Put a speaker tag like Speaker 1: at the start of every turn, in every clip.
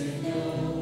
Speaker 1: Yo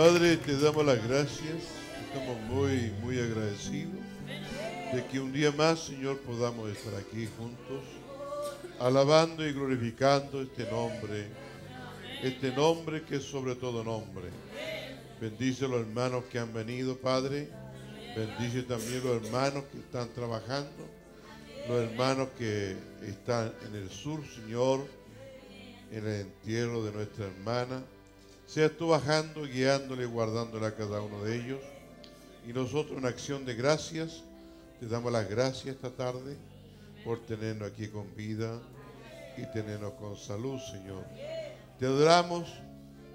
Speaker 2: Padre, te damos las gracias. Estamos muy, muy agradecidos de que un día más, Señor, podamos estar aquí juntos, alabando y glorificando este nombre, este nombre que es sobre todo nombre. Bendice a los hermanos que han venido, Padre. Bendice también a los hermanos que están trabajando, los hermanos que están en el sur, Señor, en el entierro de nuestra hermana. Seas tú bajando, guiándole, guardándole a cada uno de ellos. Y nosotros en acción de gracias, te damos las gracias esta tarde por tenernos aquí con vida y tenernos con salud, Señor. Te adoramos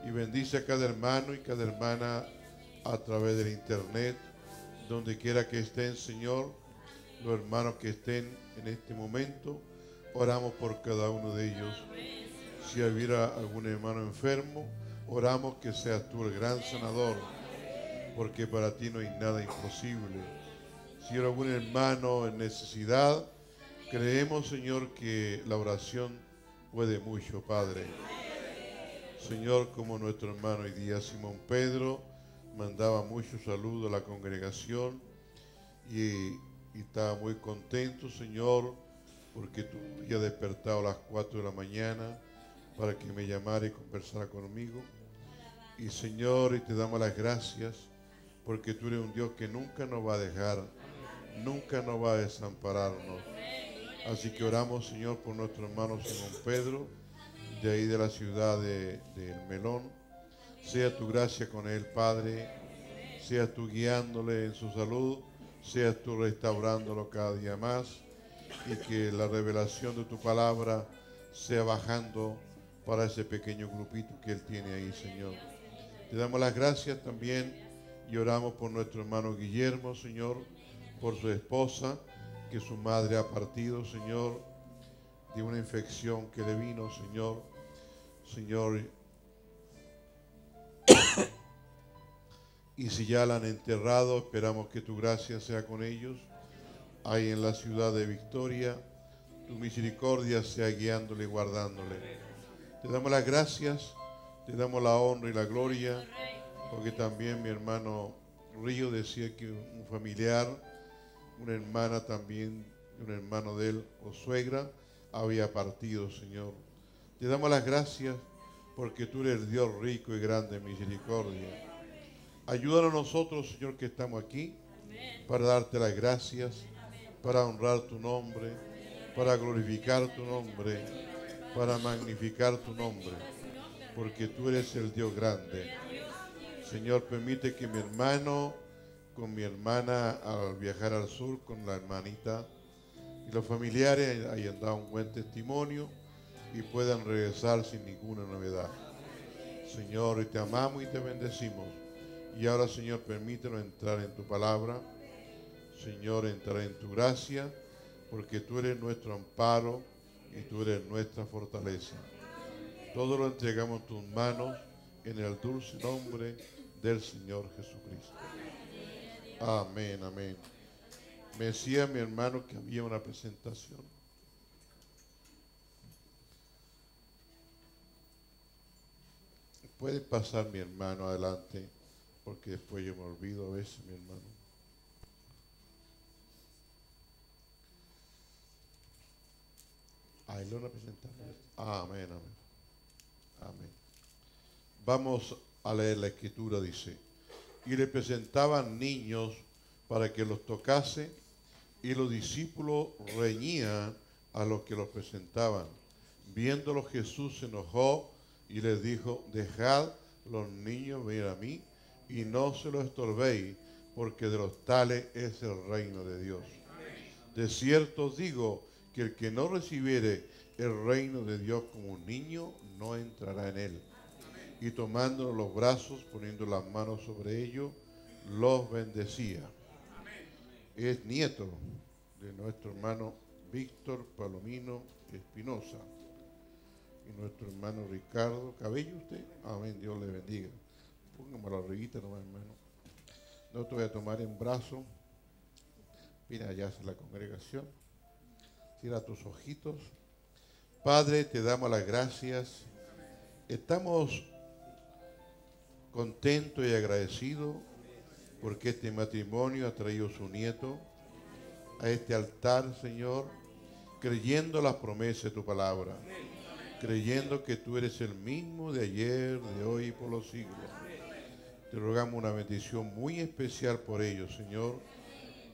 Speaker 2: y bendice a cada hermano y cada hermana a través del internet, donde quiera que estén, Señor, los hermanos que estén en este momento, oramos por cada uno de ellos. Si hubiera algún hermano enfermo, oramos que seas tú el gran sanador, porque para ti no hay nada imposible. Si hay algún hermano en necesidad, creemos, Señor, que la oración puede mucho, Padre. Señor, como nuestro hermano hoy día Simón Pedro mandaba mucho saludo a la congregación y, estaba muy contento, Señor, porque tú habías despertado a las 4 de la mañana para que me llamara y conversara conmigo. Y Señor, y te damos las gracias porque tú eres un Dios que nunca nos va a dejar, nunca nos va a desampararnos. Así que oramos, Señor, por nuestro hermano Simón Pedro de ahí de la ciudad de, Melón. Sea tu gracia con él, Padre. Seas tú guiándole en su salud. Seas tú restaurándolo cada día más. Y que la revelación de tu palabra sea bajando para ese pequeño grupito que él tiene ahí, Señor. Te damos las gracias también y oramos por nuestro hermano Guillermo, Señor, por su esposa, que su madre ha partido, Señor, de una infección que le vino, Señor. Señor. y si ya la han enterrado, esperamos que tu gracia sea con ellos. Ahí en la ciudad de Victoria, tu misericordia sea guiándole y guardándole. Te damos las gracias, te damos la honra y la gloria, porque también mi hermano Río decía que un familiar, una hermana también, un hermano de él o suegra, había partido, Señor. Te damos las gracias porque tú eres Dios rico y grande en misericordia. Ayúdanos nosotros, Señor, que estamos aquí para darte las gracias, para honrar tu nombre, para glorificar tu nombre, para magnificar tu nombre, porque tú eres el Dios grande. Señor, permite que mi hermano, con mi hermana, al viajar al sur con la hermanita y los familiares hayan dado un buen testimonio y puedan regresar sin ninguna novedad. Señor, te amamos y te bendecimos. Y ahora, Señor, permítenos entrar en tu palabra. Señor, entrar en tu gracia, porque tú eres nuestro amparo y tú eres nuestra fortaleza. Todo lo entregamos en tus manos en el dulce nombre del Señor Jesucristo. Amén, amén. Me decía mi hermano que había una presentación. Puede pasar mi hermano adelante, porque después yo me olvido a veces, mi hermano. Ahí lo representamos. amén, amén. Amén. Vamos a leer la escritura, dice. Y le presentaban niños para que los tocase, y los discípulos reñían a los que los presentaban. Viéndolo Jesús se enojó y les dijo, dejad los niños venir a mí y no se los estorbéis, porque de los tales es el reino de Dios. De cierto digo que el que no recibiere el reino de Dios como un niño, no entrará en él. Y tomando los brazos, poniendo las manos sobre ellos, los bendecía. Es nieto de nuestro hermano Víctor Palomino Espinosa y nuestro hermano Ricardo Cabello, usted. Amén, Dios le bendiga. Póngame la revista nomás, hermano. No te voy a tomar en brazo. Mira, allá es la congregación. Cierra tus ojitos. Padre, te damos las gracias. Estamos contentos y agradecidos porque este matrimonio ha traído su nieto a este altar, Señor, creyendo las promesas de tu palabra, creyendo que tú eres el mismo de ayer, de hoy y por los siglos. Te rogamos una bendición muy especial por ellos, Señor,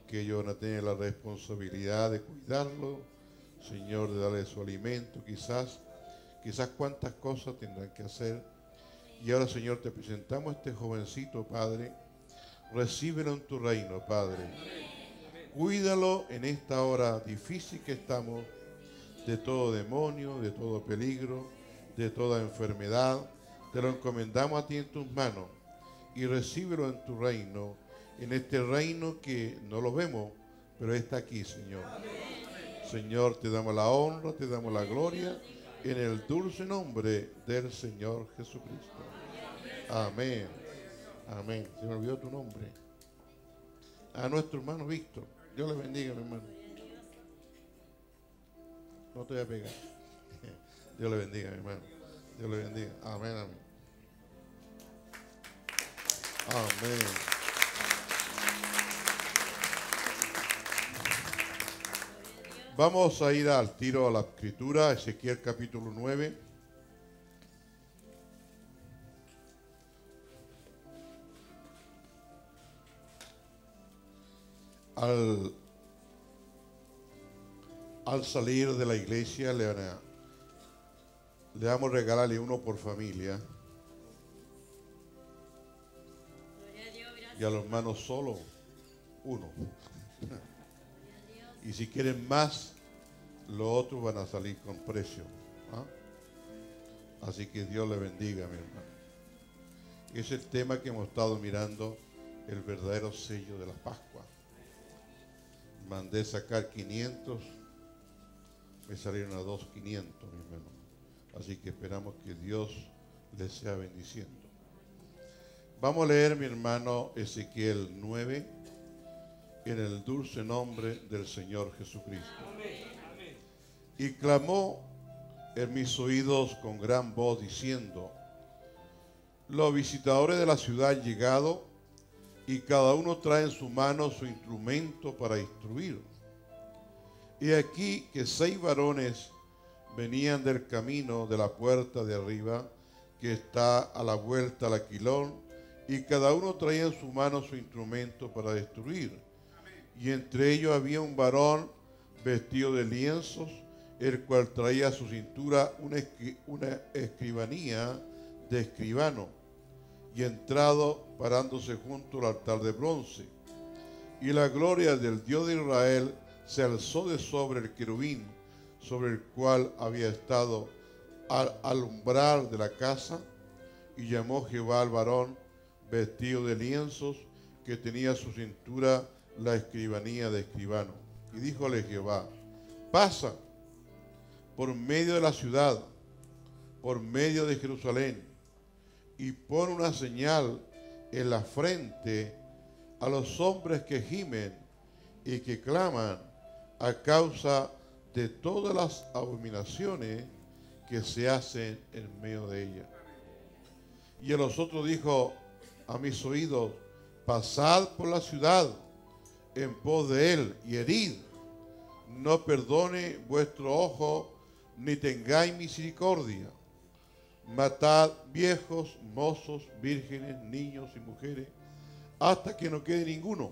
Speaker 2: que ellos van a tener la responsabilidad de cuidarlo, Señor, de darle su alimento, quizás, quizás cuántas cosas tendrán que hacer. Y ahora, Señor, te presentamos a este jovencito, Padre. Recíbelo en tu reino, Padre. Cuídalo en esta hora difícil que estamos de todo demonio, de todo peligro, de toda enfermedad. Te lo encomendamos a ti en tus manos y recíbelo en tu reino, en este reino que no lo vemos, pero está aquí, Señor. Señor, te damos la honra, te damos la gloria en el dulce nombre del Señor Jesucristo. Amén. Amén. Se me olvidó tu nombre. A nuestro hermano Víctor. Dios le bendiga, mi hermano. No te voy a pegar. Dios le bendiga, mi hermano. Dios le bendiga. Amén, amén. Amén. Vamos a ir al tiro a la escritura, Ezequiel capítulo 9. Al, al salir de la iglesia le, le vamos a regalarle uno por familia y a los hermanos solo uno. Y si quieren más, los otros van a salir con precio. ¿ah? Así que Dios le bendiga, mi hermano. Es el tema que hemos estado mirando, el verdadero sello de la Pascua. Mandé sacar 500, me salieron a 2.500, mi hermano. Así que esperamos que Dios les sea bendiciendo. Vamos a leer, mi hermano, Ezequiel 9 en el dulce nombre del Señor Jesucristo. Y clamó en mis oídos con gran voz diciendo, los visitadores de la ciudad han llegado y cada uno trae en su mano su instrumento para instruir. Y aquí que seis varones venían del camino de la puerta de arriba, que está a la vuelta al aquilón, y cada uno traía en su mano su instrumento para destruir. Y entre ellos había un varón vestido de lienzos, el cual traía a su cintura una, escri- una escribanía de escribano, y entrado parándose junto al altar de bronce. Y la gloria del Dios de Israel se alzó de sobre el querubín, sobre el cual había estado al alumbrar de la casa, y llamó Jehová al varón vestido de lienzos, que tenía a su cintura la escribanía de escribano. Y díjole Jehová, pasa por medio de la ciudad, por medio de Jerusalén, y pon una señal en la frente a los hombres que gimen y que claman a causa de todas las abominaciones que se hacen en medio de ella. Y a los otros dijo a mis oídos, pasad por la ciudad en pos de él y herid. No perdone vuestro ojo, ni tengáis misericordia. Matad viejos, mozos, vírgenes, niños y mujeres, hasta que no quede ninguno.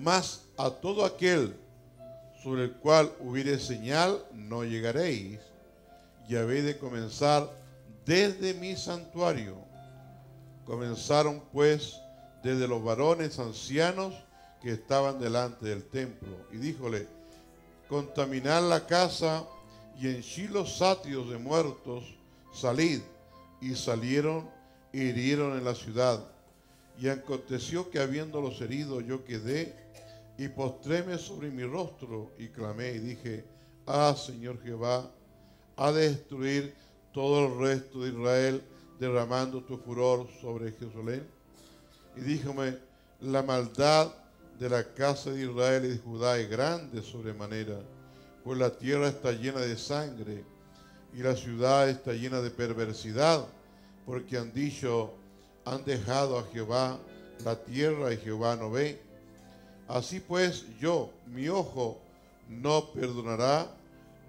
Speaker 2: Mas a todo aquel sobre el cual hubiere señal, no llegaréis, y habéis de comenzar desde mi santuario. Comenzaron pues desde los varones ancianos que estaban delante del templo. Y díjole, contaminad la casa y henchid los sátios de muertos, salid. Y salieron e hirieron en la ciudad. Y aconteció que habiéndolos herido yo quedé y postréme sobre mi rostro y clamé y dije, ah Señor Jehová, de destruir todo el resto de Israel derramando tu furor sobre Jerusalén. Y díjome, la maldad de la casa de Israel y de Judá es grande sobremanera, pues la tierra está llena de sangre y la ciudad está llena de perversidad, porque han dicho, han dejado a Jehová la tierra y Jehová no ve. Así pues yo, mi ojo, no perdonará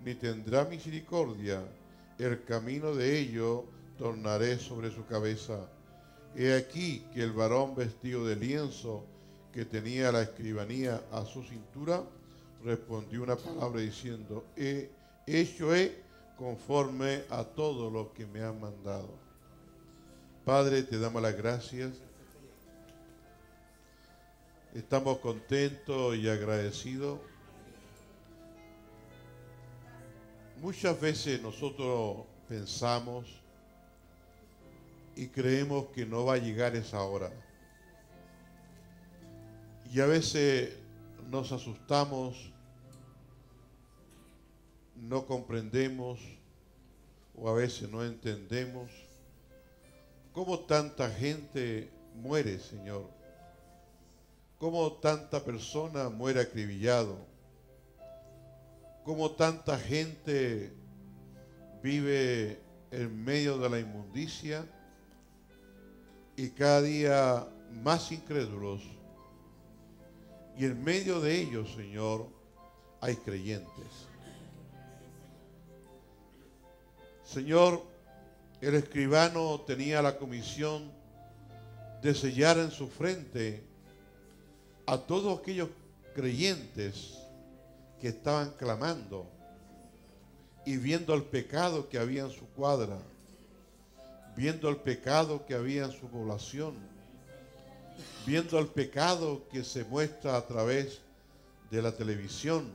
Speaker 2: ni tendrá misericordia. El camino de ellos tornaré sobre su cabeza. He aquí que el varón vestido de lienzo que tenía la escribanía a su cintura respondió una palabra diciendo, he hecho he conforme a todo lo que me han mandado. Padre, te damos las gracias. Estamos contentos y agradecidos. Muchas veces nosotros pensamos y creemos que no va a llegar esa hora. Y a veces nos asustamos, no comprendemos o a veces no entendemos cómo tanta gente muere, Señor. Cómo tanta persona muere acribillado. Cómo tanta gente vive en medio de la inmundicia y cada día más incrédulos. Y en medio de ellos, Señor, hay creyentes. Señor, el escribano tenía la comisión de sellar en su frente a todos aquellos creyentes que estaban clamando y viendo el pecado que había en su cuadra viendo el pecado que había en su población, viendo el pecado que se muestra a través de la televisión,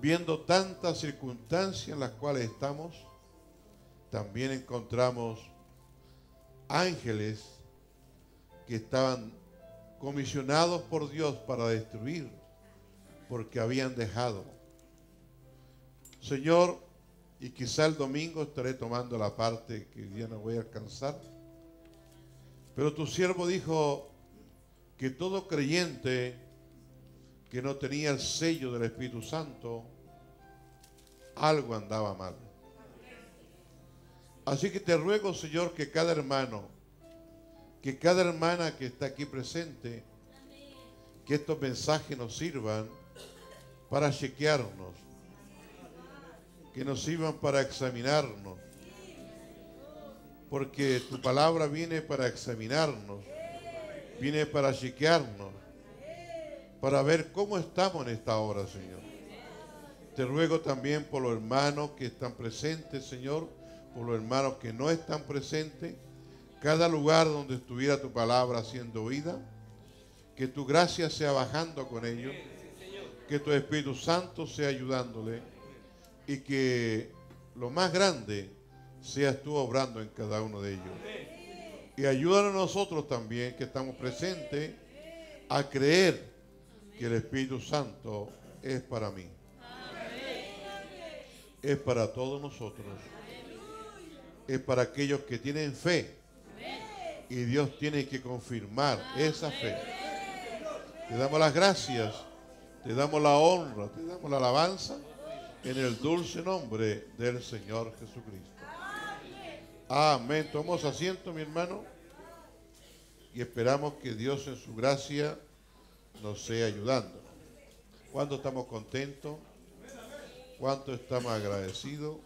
Speaker 2: viendo tantas circunstancias en las cuales estamos, también encontramos ángeles que estaban comisionados por Dios para destruir, porque habían dejado. Señor, y quizá el domingo estaré tomando la parte que día no voy a alcanzar. Pero tu siervo dijo que todo creyente que no tenía el sello del Espíritu Santo, algo andaba mal. Así que te ruego, Señor, que cada hermano, que cada hermana que está aquí presente, que estos mensajes nos sirvan para chequearnos, que nos sirvan para examinarnos. Porque tu palabra viene para examinarnos, viene para chequearnos, para ver cómo estamos en esta hora, Señor. Te ruego también por los hermanos que están presentes, Señor, por los hermanos que no están presentes, cada lugar donde estuviera tu palabra siendo oída, que tu gracia sea bajando con ellos, que tu Espíritu Santo sea ayudándole y que lo más grande seas tú obrando en cada uno de ellos. Y ayúdanos nosotros también que estamos presentes a creer que el Espíritu Santo es para mí. Es para todos nosotros. Es para aquellos que tienen fe. Y Dios tiene que confirmar esa fe. Te damos las gracias, te damos la honra, te damos la alabanza en el dulce nombre del Señor Jesucristo. Amén. Tomamos asiento, mi hermano, y esperamos que Dios en su gracia nos sea ayudando. ¿Cuánto estamos contentos? ¿Cuánto estamos agradecidos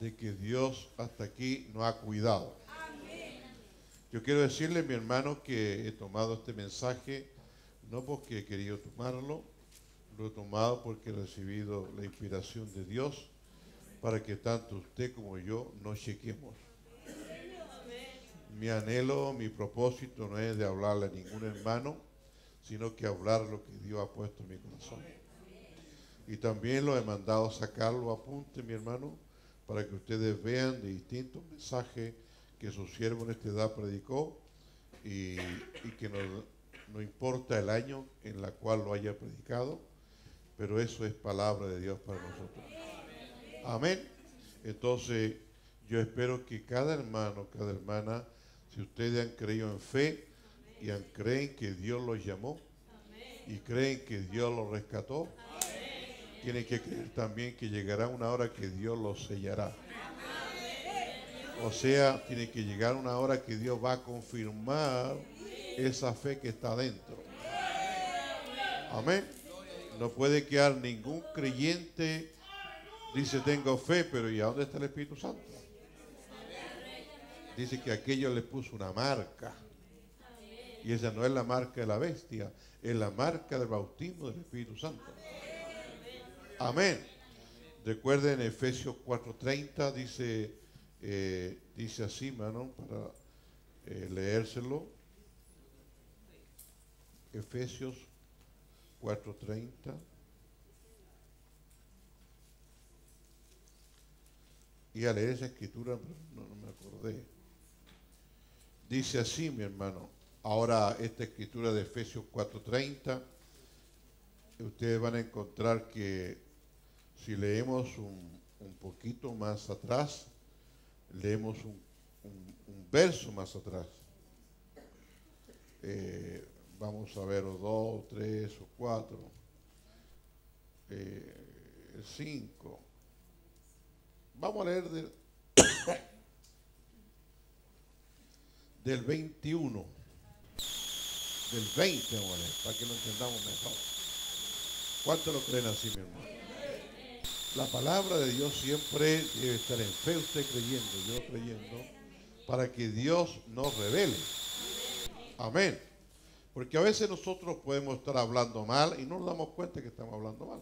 Speaker 2: de que Dios hasta aquí nos ha cuidado? Yo quiero decirle, mi hermano, que he tomado este mensaje no porque he querido tomarlo, lo he tomado porque he recibido la inspiración de Dios para que tanto usted como yo nos chequemos. Mi anhelo, mi propósito no es de hablarle a ningún hermano, sino que hablar lo que Dios ha puesto en mi corazón. Y también lo he mandado sacarlo, apunte mi hermano, para que ustedes vean de distintos mensajes que su siervo en esta edad predicó y, que no importa el año en la cual lo haya predicado, pero eso es palabra de Dios para nosotros. Amén. Entonces, yo espero que cada hermano, cada hermana, si ustedes han creído en fe y creen que Dios los llamó y creen que Dios los rescató, tienen que creer también que llegará una hora que Dios los sellará. O sea, tiene que llegar una hora que Dios va a confirmar esa fe que está dentro. Amén. No puede quedar ningún creyente, dice tengo fe, pero ¿y a dónde está el Espíritu Santo? Dice que aquello le puso una marca. Y esa no es la marca de la bestia, es la marca del bautismo del Espíritu Santo. Amén. Recuerden Efesios 4:30 dice, eh, dice así, mano, para eh, leérselo. Efesios 4:30. Y a leer esa escritura no, no me acordé. Dice así, mi hermano. Ahora esta escritura de Efesios 4:30, ustedes van a encontrar que si leemos un, poquito más atrás, leemos un, verso más atrás. Eh, vamos a ver o dos, tres o cuatro, eh, cinco. Vamos a leer del, del 21, del 20, vamos a leer, para que lo entendamos mejor. ¿Cuánto lo creen así, mi hermano? La palabra de Dios siempre debe estar en fe, usted creyendo, yo creyendo, para que Dios nos revele. Amén. Porque a veces nosotros podemos estar hablando mal y no nos damos cuenta que estamos hablando mal.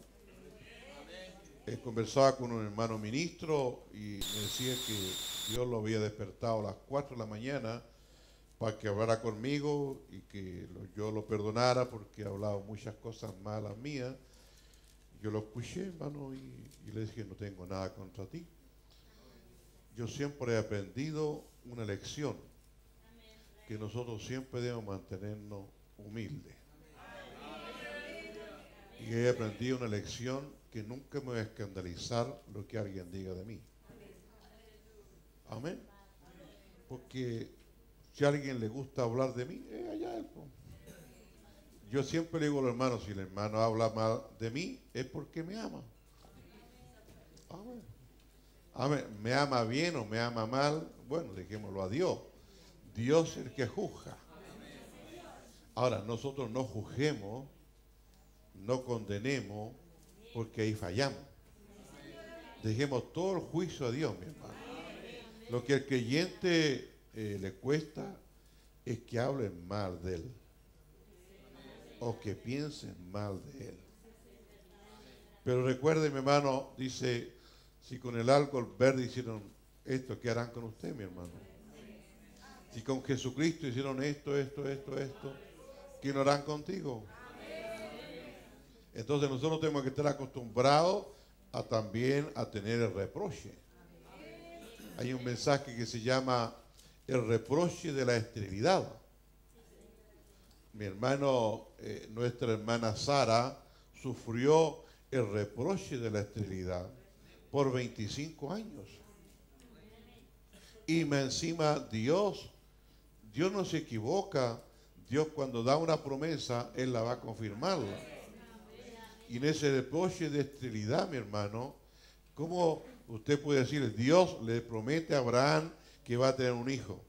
Speaker 2: Eh, conversaba con un hermano ministro y me decía que Dios lo había despertado a las 4 de la mañana para que hablara conmigo y que yo lo perdonara porque ha hablado muchas cosas malas mías. Yo lo escuché, hermano, y, y le dije, no tengo nada contra ti. Yo siempre he aprendido una lección, que nosotros siempre debemos mantenernos humilde. Y he aprendido una lección que nunca me voy a escandalizar lo que alguien diga de mí. Amén. Porque si a alguien le gusta hablar de mí, es allá él. Yo siempre le digo a los hermanos, si el hermano habla mal de mí, es porque me ama. Amén. Amén. Me ama bien o me ama mal, bueno, dejémoslo a Dios. Dios es el que juzga. Ahora, nosotros no juzguemos, no condenemos, porque ahí fallamos. Dejemos todo el juicio a Dios, mi hermano. Lo que al creyente eh, le cuesta es que hablen mal de él. O que piensen mal de él. Pero recuerde, mi hermano, dice, si con el alcohol verde hicieron esto, ¿qué harán con usted, mi hermano? Si con Jesucristo hicieron esto, esto, esto, esto, ¿Quién lo harán contigo? Entonces nosotros tenemos que estar acostumbrados a también a tener el reproche. Hay un mensaje que se llama el reproche de la esterilidad. Mi hermano, eh, nuestra hermana Sara, sufrió el reproche de la esterilidad por 25 años. Y encima Dios, Dios no se equivoca Dios cuando da una promesa, Él la va a confirmar. Y en ese reproche de esterilidad, mi hermano, ¿cómo usted puede decir, Dios le promete a Abraham que va a tener un hijo?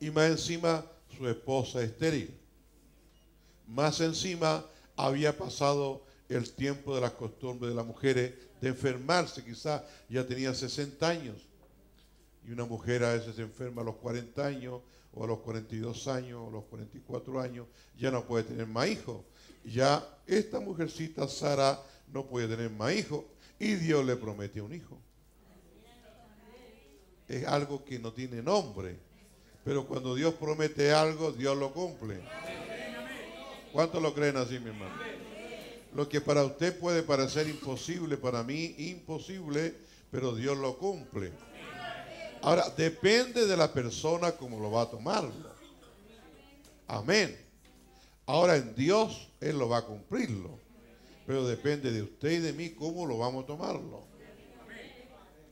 Speaker 2: Y más encima, su esposa estéril. Más encima, había pasado el tiempo de las costumbres de las mujeres de enfermarse, quizás ya tenía 60 años. Y una mujer a veces se enferma a los 40 años, o a los 42 años o a los 44 años ya no puede tener más hijos. Ya esta mujercita Sara no puede tener más hijos y Dios le promete un hijo. Es algo que no tiene nombre, pero cuando Dios promete algo, Dios lo cumple. ¿Cuántos lo creen así, mi hermano? Lo que para usted puede parecer imposible, para mí imposible, pero Dios lo cumple. Ahora, depende de la persona cómo lo va a tomarlo. Amén. Ahora en Dios Él lo va a cumplirlo. Pero depende de usted y de mí cómo lo vamos a tomarlo.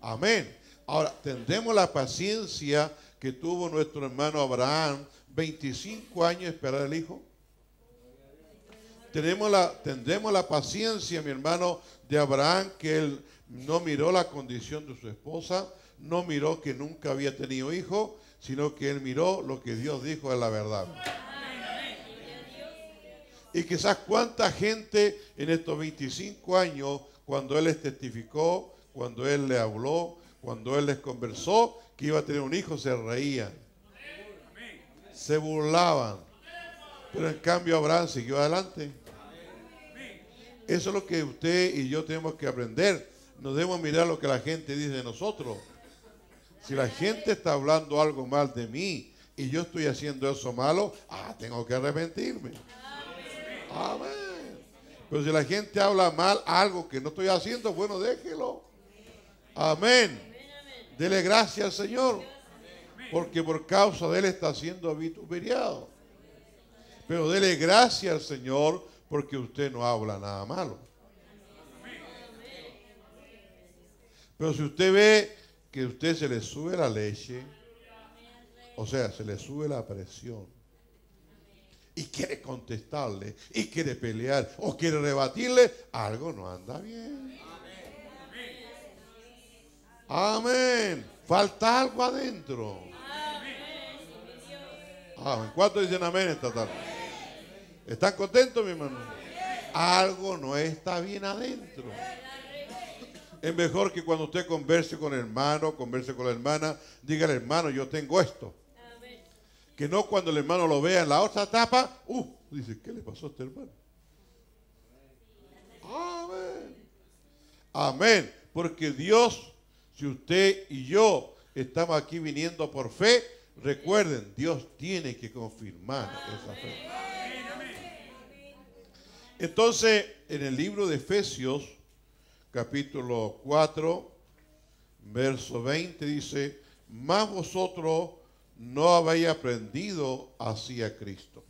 Speaker 2: Amén. Ahora, tendremos la paciencia que tuvo nuestro hermano Abraham, 25 años esperar el hijo. Tenemos la, tendremos la paciencia, mi hermano, de Abraham, que él no miró la condición de su esposa, no miró que nunca había tenido hijo, sino que él miró lo que Dios dijo es la verdad. Y quizás cuánta gente en estos 25 años, cuando Él les testificó, cuando Él le habló, cuando Él les conversó, que iba a tener un hijo, se reían. Se burlaban. Pero en cambio Abraham siguió adelante. Eso es lo que usted y yo tenemos que aprender. No debemos mirar lo que la gente dice de nosotros. Si la gente está hablando algo mal de mí y yo estoy haciendo eso malo, ah, tengo que arrepentirme. Amén. Pero si la gente habla mal algo que no estoy haciendo, bueno, déjelo. Amén. Dele gracias al Señor. Porque por causa de él está siendo vituperiado. Pero dele gracias al Señor porque usted no habla nada malo. Pero si usted ve que usted se le sube la leche, o sea, se le sube la presión, y quiere contestarle, y quiere pelear, o quiere rebatirle, algo no anda bien. Amén. Falta algo adentro. Amén. ¿Cuántos dicen amén esta tarde? ¿Están contentos, mi hermano? Algo no está bien adentro. Es mejor que cuando usted converse con el hermano, converse con la hermana, diga al hermano, yo tengo esto. Que no cuando el hermano lo vea en la otra etapa, uh, dice, ¿qué le pasó a este hermano? Amén. Amén. Porque Dios, si usted y yo estamos aquí viniendo por fe, recuerden, Dios tiene que confirmar esa fe. Entonces, en el libro de Efesios, capítulo 4, verso 20, dice, más vosotros no habéis aprendido así a Cristo.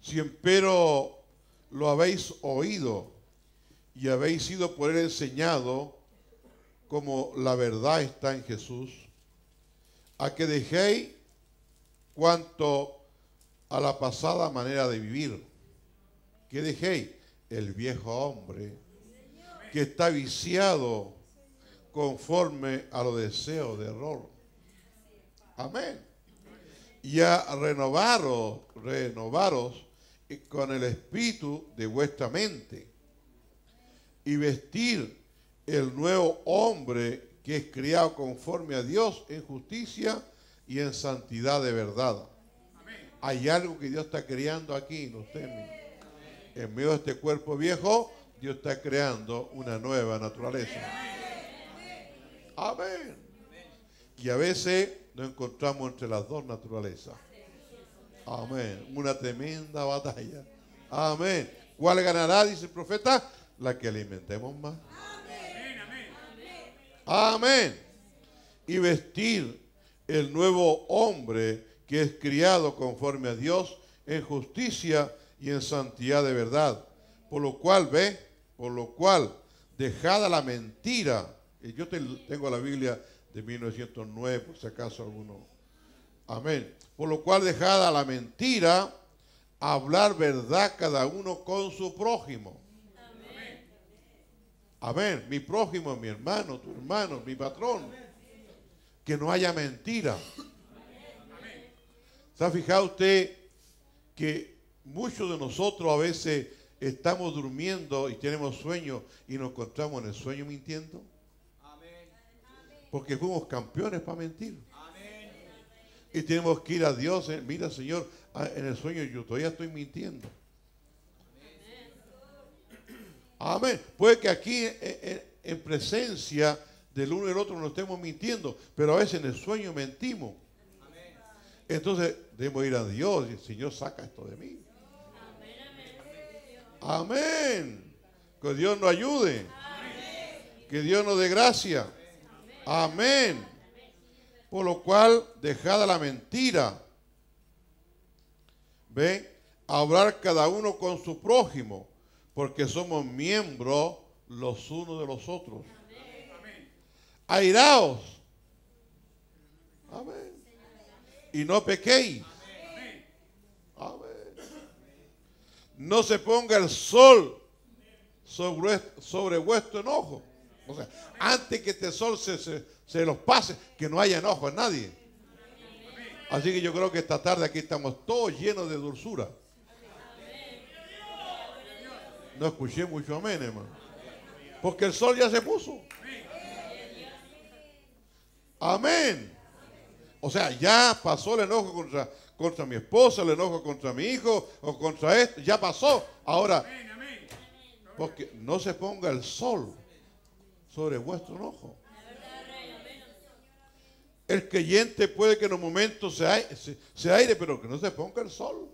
Speaker 2: Si empero lo habéis oído y habéis sido por él enseñado, como la verdad está en Jesús, a que dejéis cuanto a la pasada manera de vivir, que dejéis el viejo hombre que está viciado conforme a los deseos de error. Amén. Y a renovaros, renovaros con el espíritu de vuestra mente y vestir el nuevo hombre que es criado conforme a Dios en justicia y en santidad de verdad. Hay algo que Dios está creando aquí en usted. En medio de este cuerpo viejo, Dios está creando una nueva naturaleza. Amén. Y a veces nos encontramos entre las dos naturalezas. Amén. Una tremenda batalla. Amén. ¿Cuál ganará? Dice el profeta. La que alimentemos más. Amén. Y vestir el nuevo hombre que es criado conforme a Dios en justicia y en santidad de verdad. Por lo cual, ve, por lo cual, dejada la mentira, yo tengo la Biblia de 1909, por si acaso alguno. Amén. Por lo cual, dejada la mentira, hablar verdad cada uno con su prójimo. Amén. Amén. Mi prójimo, mi hermano, tu hermano, mi patrón. Que no haya mentira. ¿Se ha fijado usted que muchos de nosotros a veces estamos durmiendo y tenemos sueño y nos encontramos en el sueño mintiendo? Porque fuimos campeones para mentir. Y tenemos que ir a Dios. Eh, mira, Señor, en el sueño yo todavía estoy mintiendo. Amén. Puede que aquí en, presencia del uno y del otro no estemos mintiendo, pero a veces en el sueño mentimos. Entonces debemos ir a Dios y el Señor saca esto de mí. Amén. Que Dios nos ayude. Que Dios nos dé gracia. Amén. Por lo cual, dejada la mentira. ¿Ve? Hablar cada uno con su prójimo, porque somos miembros los unos de los otros. Airaos. Amén. Y no pequéis. No se ponga el sol sobre, sobre vuestro enojo. O sea, antes que este sol se, se, los pase, que no haya enojo en nadie. Así que yo creo que esta tarde aquí estamos todos llenos de dulzura. No escuché mucho amén, hermano. Porque el sol ya se puso. Amén. O sea, ya pasó el enojo contra, contra mi esposa, el enojo contra mi hijo o contra esto. Ya pasó. Ahora, porque no se ponga el sol sobre vuestro enojo. El creyente puede que en un momento se, ai- se- se aire, pero que no se ponga el sol.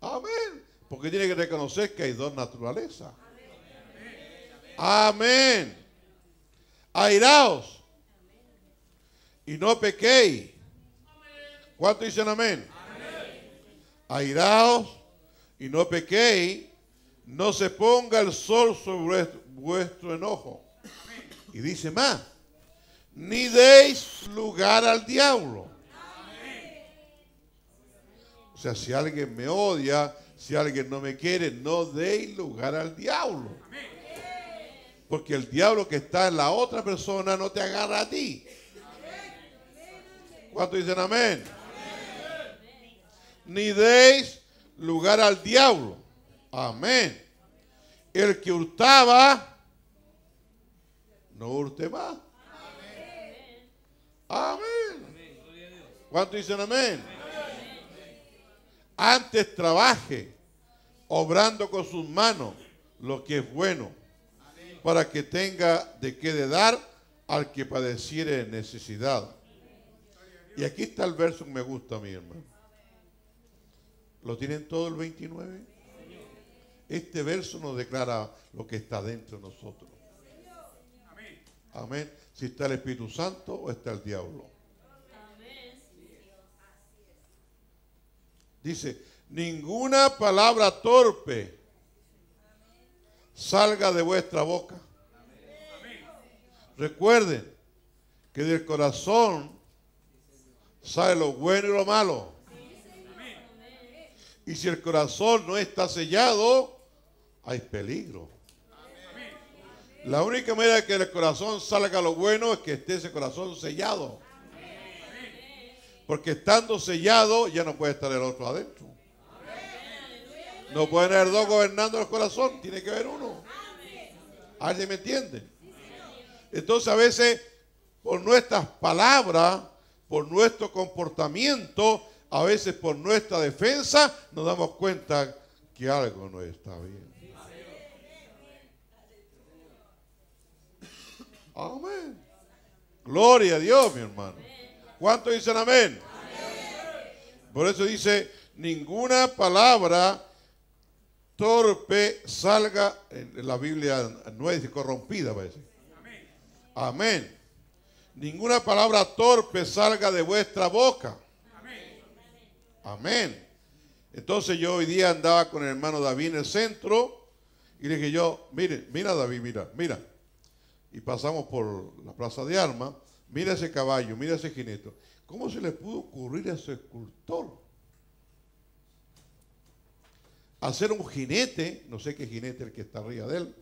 Speaker 2: Amén. Porque tiene que reconocer que hay dos naturalezas. Amén. Airaos. Y no pequéis. ¿Cuántos dicen amén? Airaos y no pequéis. No se ponga el sol sobre vuestro enojo. Y dice más. Ni deis lugar al diablo. O sea, si alguien me odia, si alguien no me quiere, no deis lugar al diablo. Porque el diablo que está en la otra persona no te agarra a ti. ¿Cuántos dicen amén? Ni deis lugar al diablo. Amén. El que hurtaba, no hurte más. Amén. ¿Cuántos dicen amén? Antes trabaje, obrando con sus manos lo que es bueno, para que tenga de qué dar al que padeciere necesidad. Y aquí está el verso que me gusta mí, hermano. ¿Lo tienen todo el 29? Este verso nos declara lo que está dentro de nosotros. Amén. Si está el Espíritu Santo o está el diablo. Dice, ninguna palabra torpe salga de vuestra boca. Recuerden que del corazón sale lo bueno y lo malo. Y si el corazón no está sellado, hay peligro. La única manera de que del corazón salga lo bueno es que esté ese corazón sellado. Porque estando sellado ya no puede estar el otro adentro. No pueden haber dos gobernando el corazón, tiene que haber uno. ¿Alguien me entiende? Entonces a veces por nuestras palabras, por nuestro comportamiento, a veces por nuestra defensa, nos damos cuenta que algo no está bien. Amén. Gloria a Dios, mi hermano. ¿Cuántos dicen amén? Por eso dice, ninguna palabra torpe salga, en la Biblia no dice corrompida, parece. Amén. Ninguna palabra torpe salga de vuestra boca. Amén. Entonces yo hoy día andaba con el hermano David en el centro y le dije yo, mire, mira David, mira, mira. Y pasamos por la plaza de armas, mira ese caballo, mira ese jinete. ¿Cómo se le pudo ocurrir a ese escultor? Hacer un jinete, no sé qué jinete el que está arriba de él,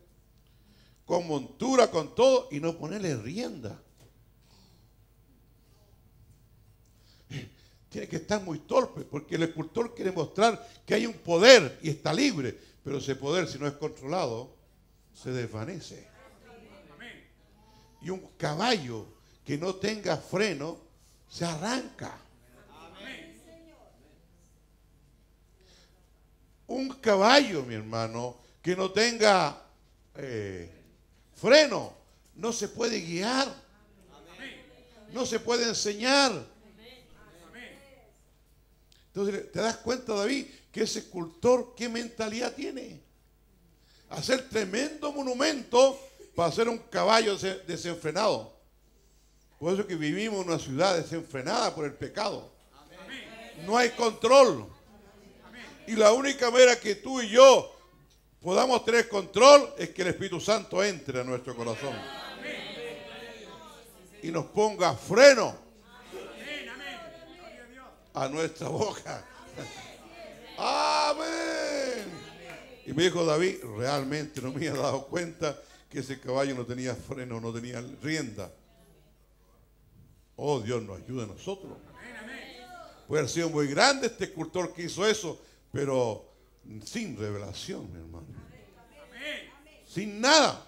Speaker 2: con montura, con todo, y no ponerle rienda. Tiene que estar muy torpe, porque el escultor quiere mostrar que hay un poder y está libre, pero ese poder, si no es controlado, se desvanece. Y un caballo que no tenga freno, se arranca. Un caballo, mi hermano, que no tenga eh, freno, no se puede guiar. No se puede enseñar. Entonces, ¿te das cuenta, David, que ese escultor qué mentalidad tiene? Hacer tremendo monumento para hacer un caballo des- desenfrenado. Por eso que vivimos en una ciudad desenfrenada por el pecado. No hay control. Y la única manera que tú y yo podamos tener control es que el Espíritu Santo entre a nuestro corazón. Y nos ponga freno a nuestra boca. Amén. Y me dijo David, realmente no me había dado cuenta que ese caballo no tenía freno, no tenía rienda. Oh, Dios nos ayude a nosotros. Puede haber sido muy grande este escultor que hizo eso, pero sin revelación, mi hermano. Sin nada.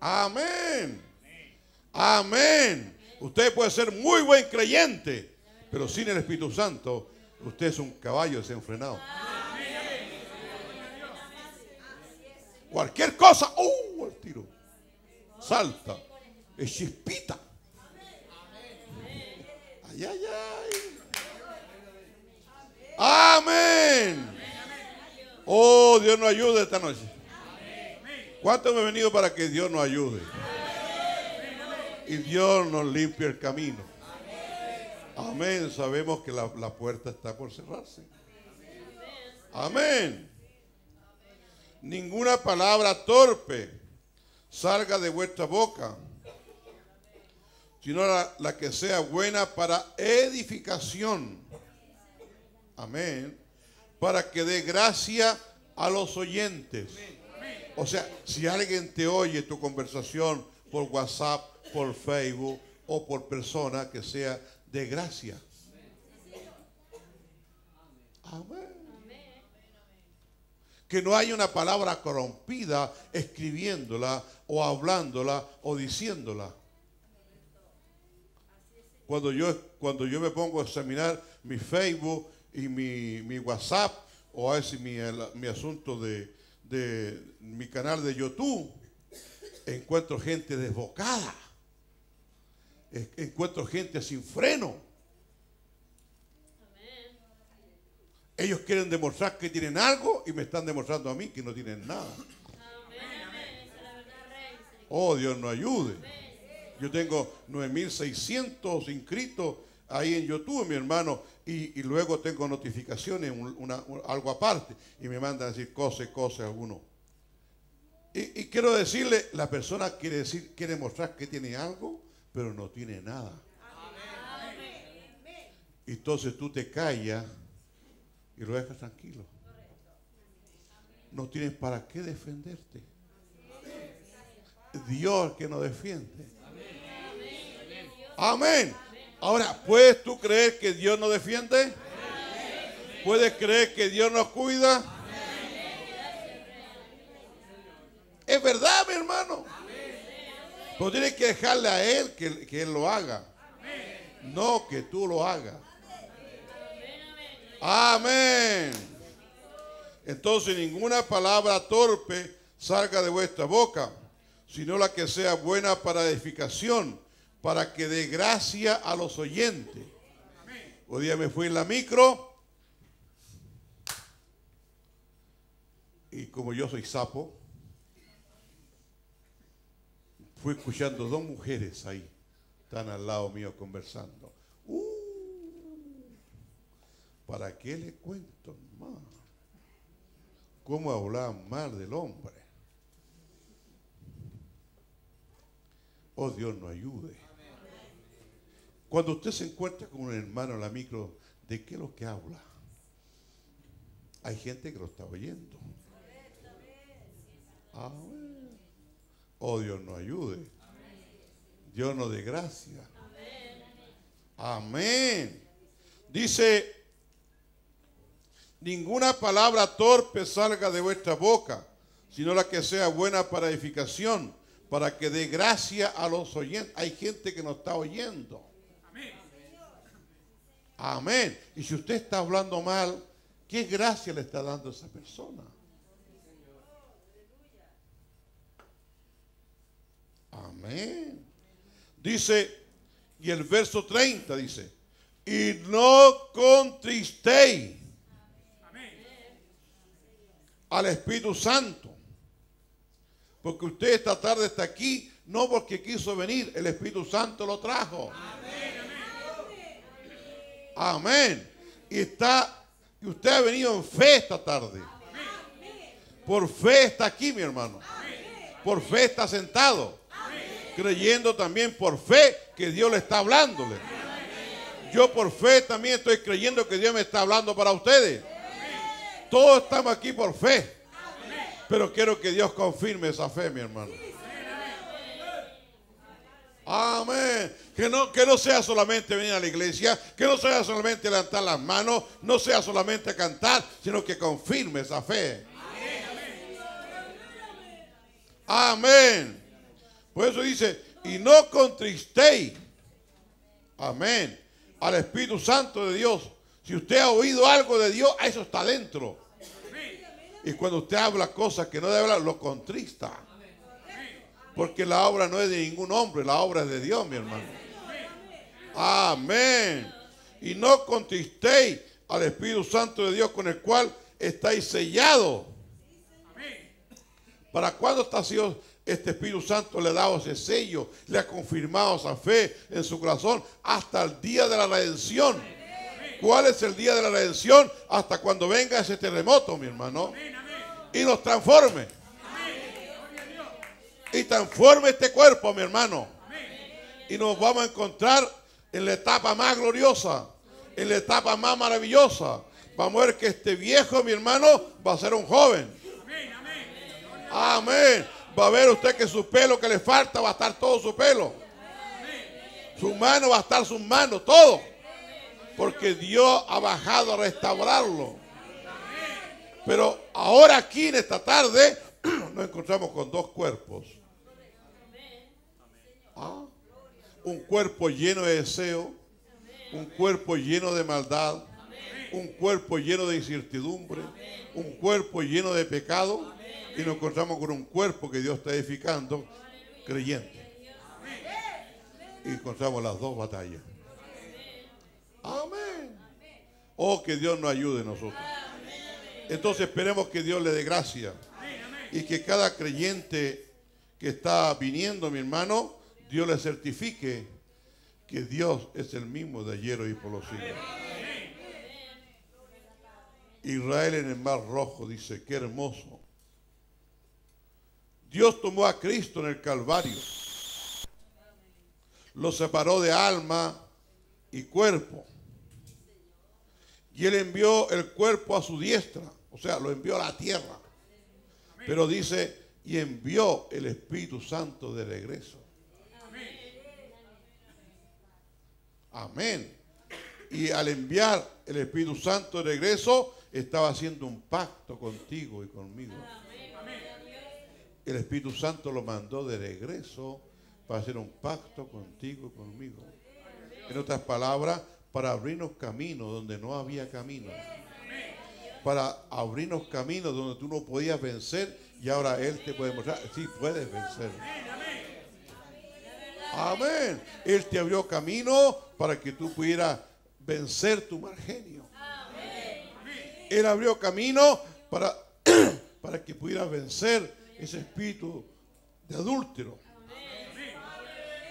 Speaker 2: Amén. Amén. Usted puede ser muy buen creyente, pero sin el Espíritu Santo, usted es un caballo desenfrenado. Cualquier cosa, ¡uh! El tiro. Salta. Es chispita. Ay, ay, ay. Amén. Oh, Dios nos ayude esta noche. ¿Cuánto hemos venido para que Dios nos ayude? Y Dios nos limpie el camino. Amén. Sabemos que la, la puerta está por cerrarse. Amén. Ninguna palabra torpe salga de vuestra boca, sino la, la que sea buena para edificación. Amén. Para que dé gracia a los oyentes. O sea, si alguien te oye tu conversación por WhatsApp, por Facebook o por persona, que sea de gracia. Amén. Que no haya una palabra corrompida escribiéndola o hablándola o diciéndola. Cuando yo, cuando yo me pongo a examinar mi Facebook y mi, mi WhatsApp o a veces mi, mi asunto de, de mi canal de YouTube, encuentro gente desbocada. Encuentro gente sin freno. Ellos quieren demostrar que tienen algo y me están demostrando a mí que no tienen nada. Oh, Dios nos ayude. Yo tengo 9.600 inscritos ahí en YouTube, mi hermano, y, luego tengo notificaciones, algo aparte, y me mandan a decir cosas, cosas, algunos. Y, y quiero decirle, la persona quiere decir, quiere mostrar que tiene algo, pero no tiene nada. Entonces tú te callas y lo dejas tranquilo. No tienes para qué defenderte. Dios que nos defiende. Amén. Ahora, ¿puedes tú creer que Dios nos defiende? ¿Puedes creer que Dios nos cuida? Es verdad, mi hermano. Pero tienes que dejarle a Él que, que Él lo haga. No que tú lo hagas. Amén. Entonces ninguna palabra torpe salga de vuestra boca, sino la que sea buena para edificación, para que dé gracia a los oyentes. Hoy día me fui en la micro y como yo soy sapo, fui escuchando dos mujeres ahí, están al lado mío conversando. Uh, ¿Para qué le cuento más? ¿Cómo hablaban mal del hombre? Oh Dios nos ayude. Cuando usted se encuentra con un hermano en la micro, ¿de qué es lo que habla? Hay gente que lo está oyendo. Ah. Oh Dios nos ayude. Dios nos dé gracia. Amén. Dice, ninguna palabra torpe salga de vuestra boca, sino la que sea buena para edificación, para que dé gracia a los oyentes. Hay gente que no está oyendo. Amén. Y si usted está hablando mal, ¿qué gracia le está dando a esa persona? Amén. Dice, y el verso 30 dice, y no contristéis al Espíritu Santo. Porque usted esta tarde está aquí, no porque quiso venir, el Espíritu Santo lo trajo. Amén. Y está, y usted ha venido en fe esta tarde. Por fe está aquí, mi hermano. Por fe está sentado. Creyendo también por fe que Dios le está hablándole. Yo por fe también estoy creyendo que Dios me está hablando para ustedes. Todos estamos aquí por fe. Pero quiero que Dios confirme esa fe, mi hermano. Amén. Que no, que no sea solamente venir a la iglesia, que no sea solamente levantar las manos, no sea solamente cantar, sino que confirme esa fe. Amén. Por eso dice, y no contristéis. Amén. Al Espíritu Santo de Dios. Si usted ha oído algo de Dios, eso está dentro. Y cuando usted habla cosas que no debe hablar, lo contrista. Porque la obra no es de ningún hombre, la obra es de Dios, mi hermano. Amén. Y no contristéis al Espíritu Santo de Dios con el cual estáis sellados. ¿Para cuándo está sido este Espíritu Santo le ha dado ese sello, le ha confirmado esa fe en su corazón hasta el día de la redención? ¿Cuál es el día de la redención? Hasta cuando venga ese terremoto, mi hermano. Y nos transforme. Y transforme este cuerpo, mi hermano. Y nos vamos a encontrar en la etapa más gloriosa, en la etapa más maravillosa. Vamos a ver que este viejo, mi hermano, va a ser un joven. Amén. Va a ver usted que su pelo que le falta va a estar todo su pelo. Su mano va a estar sus manos, todo. Porque Dios ha bajado a restaurarlo. Pero ahora aquí en esta tarde nos encontramos con dos cuerpos. Ah, un cuerpo lleno de deseo, un cuerpo lleno de maldad, un cuerpo lleno de incertidumbre, un cuerpo lleno de pecado y nos encontramos con un cuerpo que Dios está edificando creyente. Y encontramos las dos batallas. Amén. Oh, que Dios nos ayude a nosotros. Entonces esperemos que Dios le dé gracia. Y que cada creyente que está viniendo, mi hermano, Dios le certifique que Dios es el mismo de ayer y por los siglos. Israel en el mar rojo dice, qué hermoso. Dios tomó a Cristo en el Calvario. Lo separó de alma y cuerpo. Y él envió el cuerpo a su diestra. O sea, lo envió a la tierra. Pero dice, y envió el Espíritu Santo de regreso. Amén. Y al enviar el Espíritu Santo de regreso, estaba haciendo un pacto contigo y conmigo. El Espíritu Santo lo mandó de regreso para hacer un pacto contigo y conmigo. En otras palabras, para abrirnos caminos donde no había camino. Para abrirnos caminos donde tú no podías vencer y ahora Él te puede mostrar, sí puedes vencer. Amén. Él te abrió camino para que tú pudieras vencer tu mal genio. Él abrió camino para, para que pudieras vencer ese espíritu de adúltero.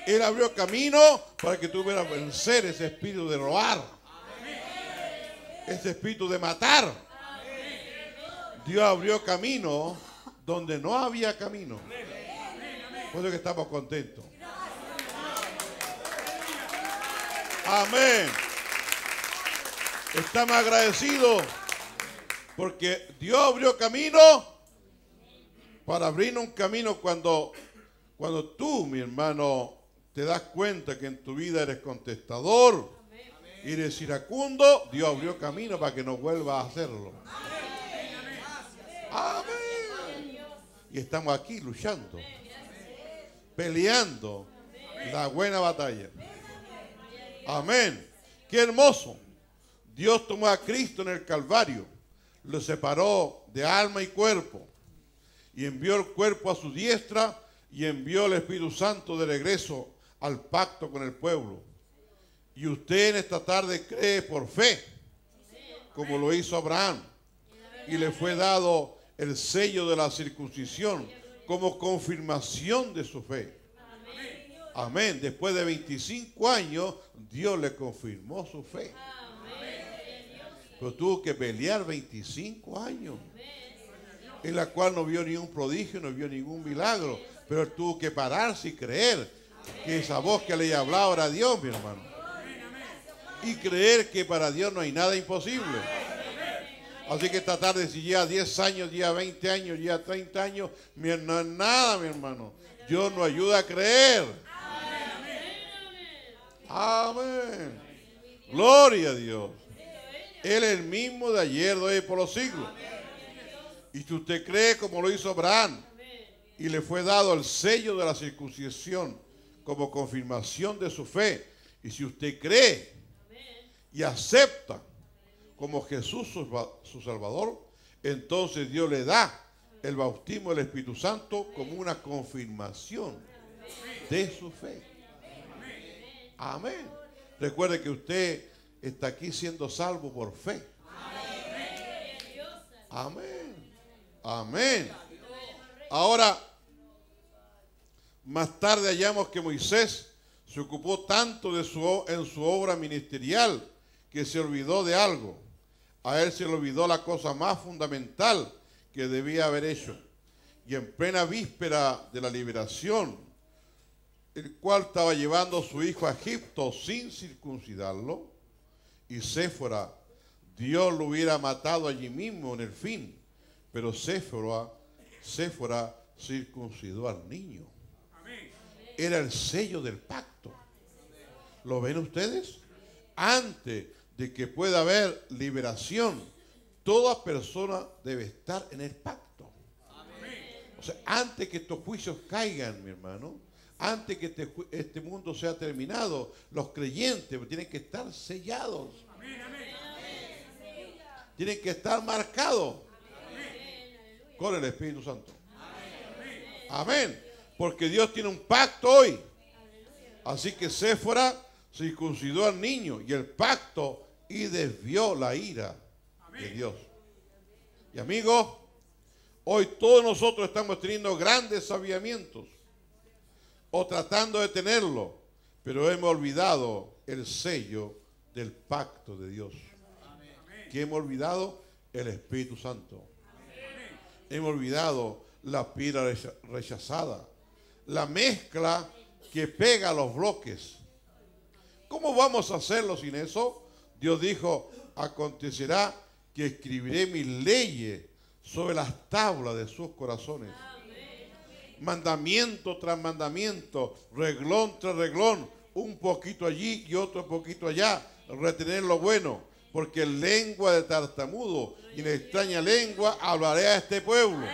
Speaker 2: Él abrió camino para que tú pudieras vencer ese espíritu de robar. Ese espíritu de matar. Dios abrió camino donde no había camino. Por eso que estamos contentos. Amén. Estamos agradecidos porque Dios abrió camino para abrir un camino cuando, cuando tú, mi hermano, te das cuenta que en tu vida eres contestador y eres iracundo, Dios abrió camino para que no vuelvas a hacerlo. Amén. Y estamos aquí luchando, peleando la buena batalla. Amén. Qué hermoso. Dios tomó a Cristo en el Calvario, lo separó de alma y cuerpo y envió el cuerpo a su diestra y envió el Espíritu Santo de regreso al pacto con el pueblo. Y usted en esta tarde cree por fe, como lo hizo Abraham, y le fue dado el sello de la circuncisión como confirmación de su fe. Amén. Después de 25 años, Dios le confirmó su fe. Pero tuvo que pelear 25 años. En la cual no vio ningún prodigio, no vio ningún milagro. Pero tuvo que pararse y creer que esa voz que le hablaba era Dios, mi hermano. Y creer que para Dios no hay nada imposible. Así que esta tarde, si lleva 10 años, lleva 20 años, lleva 30 años, no es nada, mi hermano. Dios nos ayuda a creer. Amén. Gloria a Dios. Él es el mismo de ayer, de hoy por los siglos. Y si usted cree como lo hizo Abraham y le fue dado el sello de la circuncisión como confirmación de su fe, y si usted cree y acepta como Jesús su, Salvador, entonces Dios le da el bautismo del Espíritu Santo como una confirmación de su fe. Amén. Recuerde que usted está aquí siendo salvo por fe. Amén. Amén. Ahora, más tarde hallamos que Moisés se ocupó tanto de su, en su obra ministerial que se olvidó de algo. A él se le olvidó la cosa más fundamental que debía haber hecho. Y en plena víspera de la liberación, el cual estaba llevando a su hijo a Egipto sin circuncidarlo, y Séfora, Dios lo hubiera matado allí mismo en el fin, pero Séfora, circuncidó al niño. Era el sello del pacto. ¿Lo ven ustedes? Antes de que pueda haber liberación, toda persona debe estar en el pacto. O sea, antes que estos juicios caigan, mi hermano, antes que este, este mundo sea terminado, los creyentes tienen que estar sellados. Tienen que estar marcados con el Espíritu Santo. Amén. Porque Dios tiene un pacto hoy. Así que Séfora circuncidó al niño y el pacto y desvió la ira de Dios. Y amigos, hoy todos nosotros estamos teniendo grandes sabiamientos o tratando de tenerlo, pero hemos olvidado el sello del pacto de Dios. ¿Qué hemos olvidado? El Espíritu Santo. Hemos olvidado la pira rechazada, la mezcla que pega los bloques. ¿Cómo vamos a hacerlo sin eso? Dios dijo, acontecerá que escribiré mis leyes sobre las tablas de sus corazones. Mandamiento tras mandamiento, reglón tras reglón, un poquito allí y otro poquito allá, retener lo bueno, porque en lengua de tartamudo y en extraña lengua hablaré a este pueblo.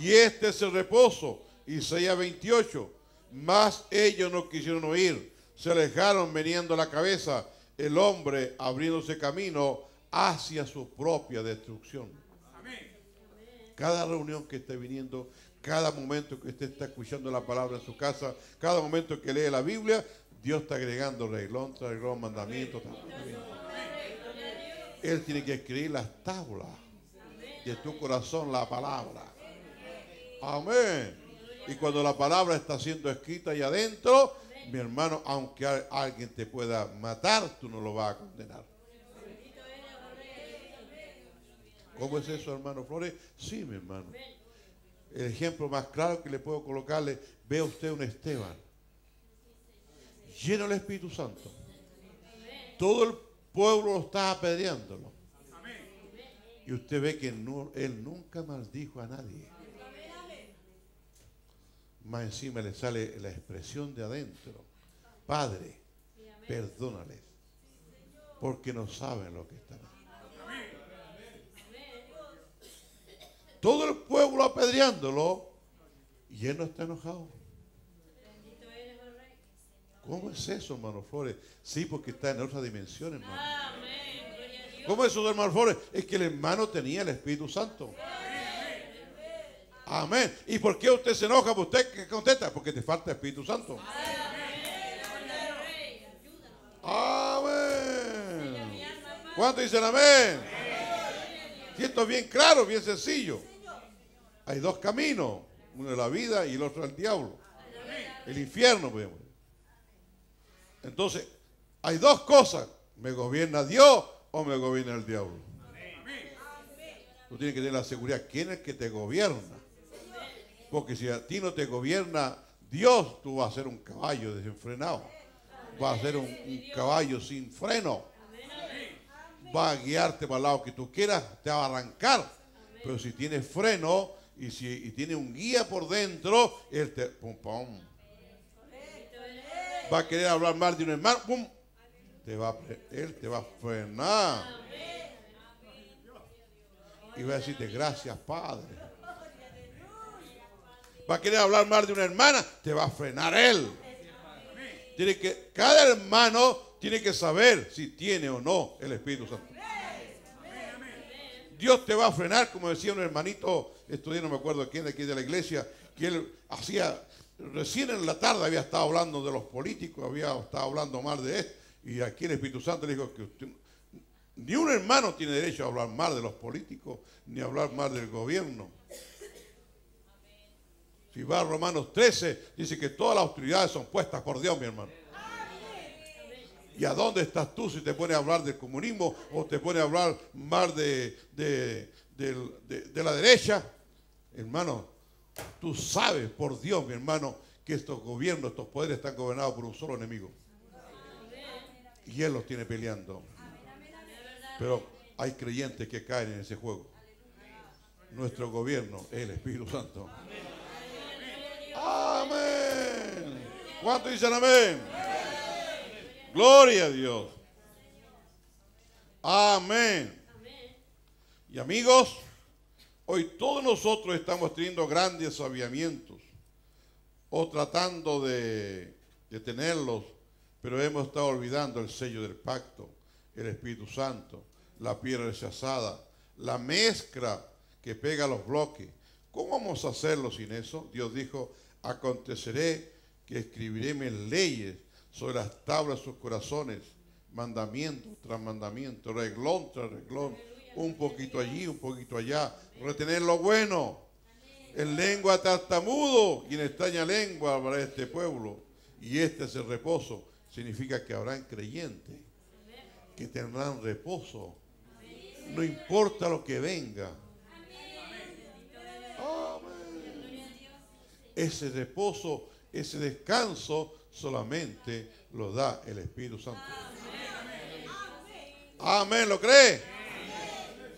Speaker 2: Y este es el reposo, Isaías 28. Más ellos no quisieron oír, se alejaron veniendo la cabeza, el hombre abriéndose camino hacia su propia destrucción. Cada reunión que esté viniendo, cada momento que usted está escuchando la palabra en su casa, cada momento que lee la Biblia, Dios está agregando reglón tras reglón, mandamiento. Él tiene que escribir las tablas de tu corazón, la palabra. Amén. Y cuando la palabra está siendo escrita ahí adentro, mi hermano, aunque alguien te pueda matar, tú no lo vas a condenar. ¿Cómo es eso, hermano Flores? Sí, mi hermano. El ejemplo más claro que le puedo colocarle, ve usted un Esteban, lleno del Espíritu Santo. Todo el pueblo lo está apedreándolo. Y usted ve que él nunca maldijo a nadie. Más encima le sale la expresión de adentro. Padre, perdónales, porque no saben lo que están haciendo. todo el pueblo apedreándolo y él no está enojado. ¿Cómo es eso, hermano Flores? Sí, porque está en otra dimensión, hermano. ¿Cómo es eso, hermano Flores? Es que el hermano tenía el Espíritu Santo. Amén. ¿Y por qué usted se enoja? ¿Por usted qué contesta? Porque te falta el Espíritu Santo. Amén. ¿Cuántos dicen amén? Y esto es bien claro, bien sencillo. Hay dos caminos, uno de la vida y el otro del diablo. El infierno, podemos Entonces, hay dos cosas. ¿Me gobierna Dios o me gobierna el diablo? Tú tienes que tener la seguridad. ¿Quién es el que te gobierna? Porque si a ti no te gobierna Dios, tú vas a ser un caballo desenfrenado. Vas a ser un caballo sin freno va a guiarte para el lado que tú quieras, te va a arrancar. Pero si tiene freno y si tiene un guía por dentro, él te pum, pum. Va a querer hablar mal de un hermano, ¡pum! Te va él te va a frenar. Y va a decirte, gracias, Padre. Va a querer hablar mal de una hermana, te va a frenar él. Tiene que, cada hermano tiene que saber si tiene o no el Espíritu Santo. Dios te va a frenar, como decía un hermanito, estudié, no me acuerdo quién de aquí de la iglesia, que él hacía, recién en la tarde había estado hablando de los políticos, había estado hablando mal de esto, y aquí el Espíritu Santo le dijo que ni un hermano tiene derecho a hablar mal de los políticos, ni a hablar mal del gobierno. Si va a Romanos 13, dice que todas las autoridades son puestas por Dios, mi hermano. ¿Y a dónde estás tú si te pones a hablar del comunismo o te pones a hablar mal de, de, la derecha? Hermano, tú sabes por Dios, mi hermano, que estos gobiernos, estos poderes están gobernados por un solo enemigo. Y Él los tiene peleando. Pero hay creyentes que caen en ese juego. Nuestro gobierno es el Espíritu Santo. Amén. ¿Cuántos dicen amén? Gloria a Dios. Amén. Y amigos, hoy todos nosotros estamos teniendo grandes aviamientos o tratando de, de tenerlos, pero hemos estado olvidando el sello del pacto, el Espíritu Santo, la piedra rechazada, la mezcla que pega los bloques. ¿Cómo vamos a hacerlo sin eso? Dios dijo, aconteceré que escribiré mis leyes sobre las tablas de sus corazones, mandamiento tras mandamiento, reglón tras reglón, un poquito allí, un poquito allá, retener lo bueno. En lengua tartamudo y en extraña lengua hablará este pueblo. Y este es el reposo. Significa que habrán creyentes que tendrán reposo. No importa lo que venga. Ese reposo, ese descanso solamente lo da el Espíritu Santo. Amén, ¿lo cree?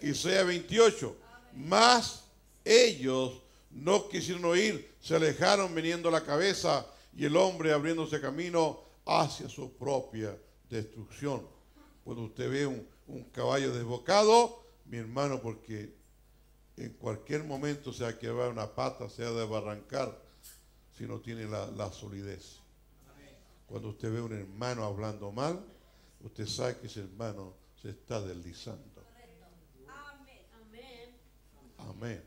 Speaker 2: Isaías 28. Más ellos no quisieron oír, se alejaron viniendo la cabeza y el hombre abriéndose camino hacia su propia destrucción. Cuando usted ve un, un caballo desbocado, mi hermano, porque en cualquier momento se va a quebrar una pata, se ha de barrancar si no tiene la, la solidez. Cuando usted ve un hermano hablando mal, usted sabe que ese hermano se está deslizando. Amén.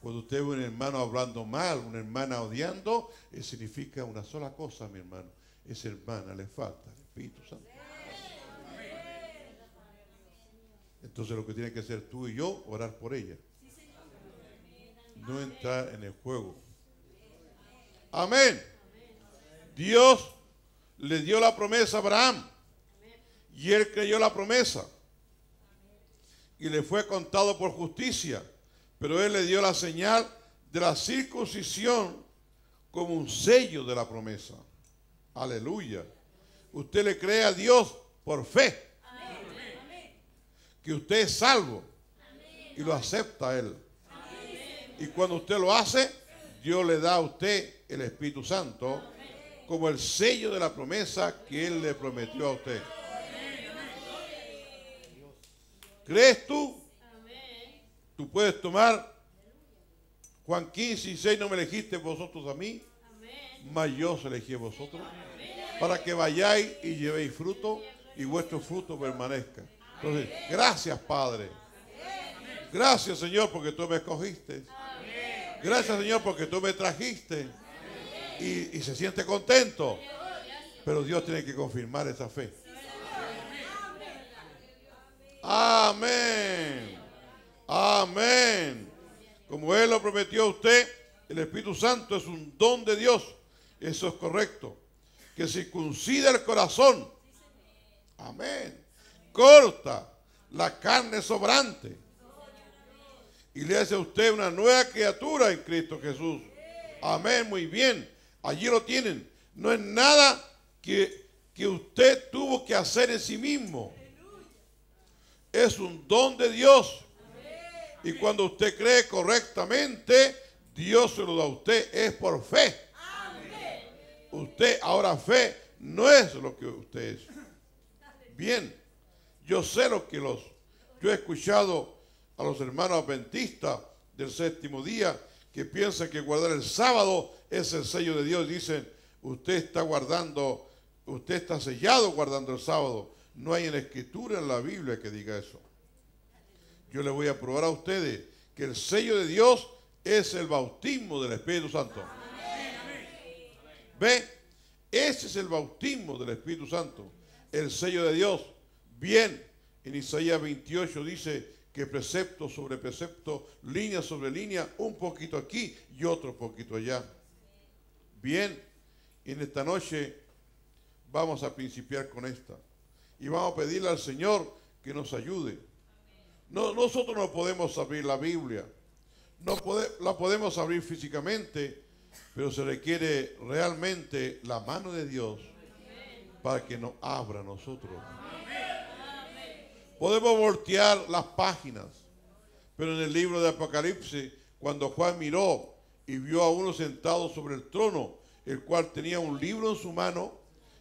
Speaker 2: Cuando usted ve un hermano hablando mal, una hermana odiando, eso significa una sola cosa, mi hermano. Esa hermana le falta el Espíritu Santo. Entonces lo que tiene que hacer tú y yo, orar por ella. No entrar en el juego. Amén. Dios le dio la promesa a Abraham. Y él creyó la promesa. Y le fue contado por justicia. Pero él le dio la señal de la circuncisión como un sello de la promesa. Aleluya. Usted le cree a Dios por fe. Que usted es salvo. Y lo acepta a él. Y cuando usted lo hace, Dios le da a usted el Espíritu Santo como el sello de la promesa que Él le prometió a usted. ¿Crees tú? Tú puedes tomar Juan 15 y 6, no me elegiste vosotros a mí, mas yo os elegí a vosotros, para que vayáis y llevéis fruto y vuestro fruto permanezca. Entonces, gracias Padre. Gracias Señor porque tú me escogiste. Gracias Señor porque tú me trajiste y, se siente contento. Pero Dios tiene que confirmar esa fe. Amén. Amén. Como Él lo prometió a usted, el Espíritu Santo es un don de Dios. Eso es correcto. Que circuncida el corazón. Amén. Corta la carne sobrante. Y le hace a usted una nueva criatura en Cristo Jesús. Amén, muy bien. Allí lo tienen. No es nada que, que usted tuvo que hacer en sí mismo. Es un don de Dios. Y cuando usted cree correctamente, Dios se lo da a usted. Es por fe. Usted ahora fe no es lo que usted es. Bien, yo sé lo que los... Yo he escuchado a los hermanos adventistas del séptimo día que piensan que guardar el sábado es el sello de Dios. Dicen, usted está guardando, usted está sellado guardando el sábado. No hay en la escritura en la Biblia que diga eso. Yo le voy a probar a ustedes que el sello de Dios es el bautismo del Espíritu Santo. ¿Ve? Ese es el bautismo del Espíritu Santo, el sello de Dios. Bien, en Isaías 28 dice que precepto sobre precepto, línea sobre línea, un poquito aquí y otro poquito allá. Bien, en esta noche vamos a principiar con esta y vamos a pedirle al Señor que nos ayude. No, nosotros no podemos abrir la Biblia, no la podemos abrir físicamente, pero se requiere realmente la mano de Dios para que nos abra a nosotros. Podemos voltear las páginas, pero en el libro de Apocalipsis, cuando Juan miró y vio a uno sentado sobre el trono, el cual tenía un libro en su mano,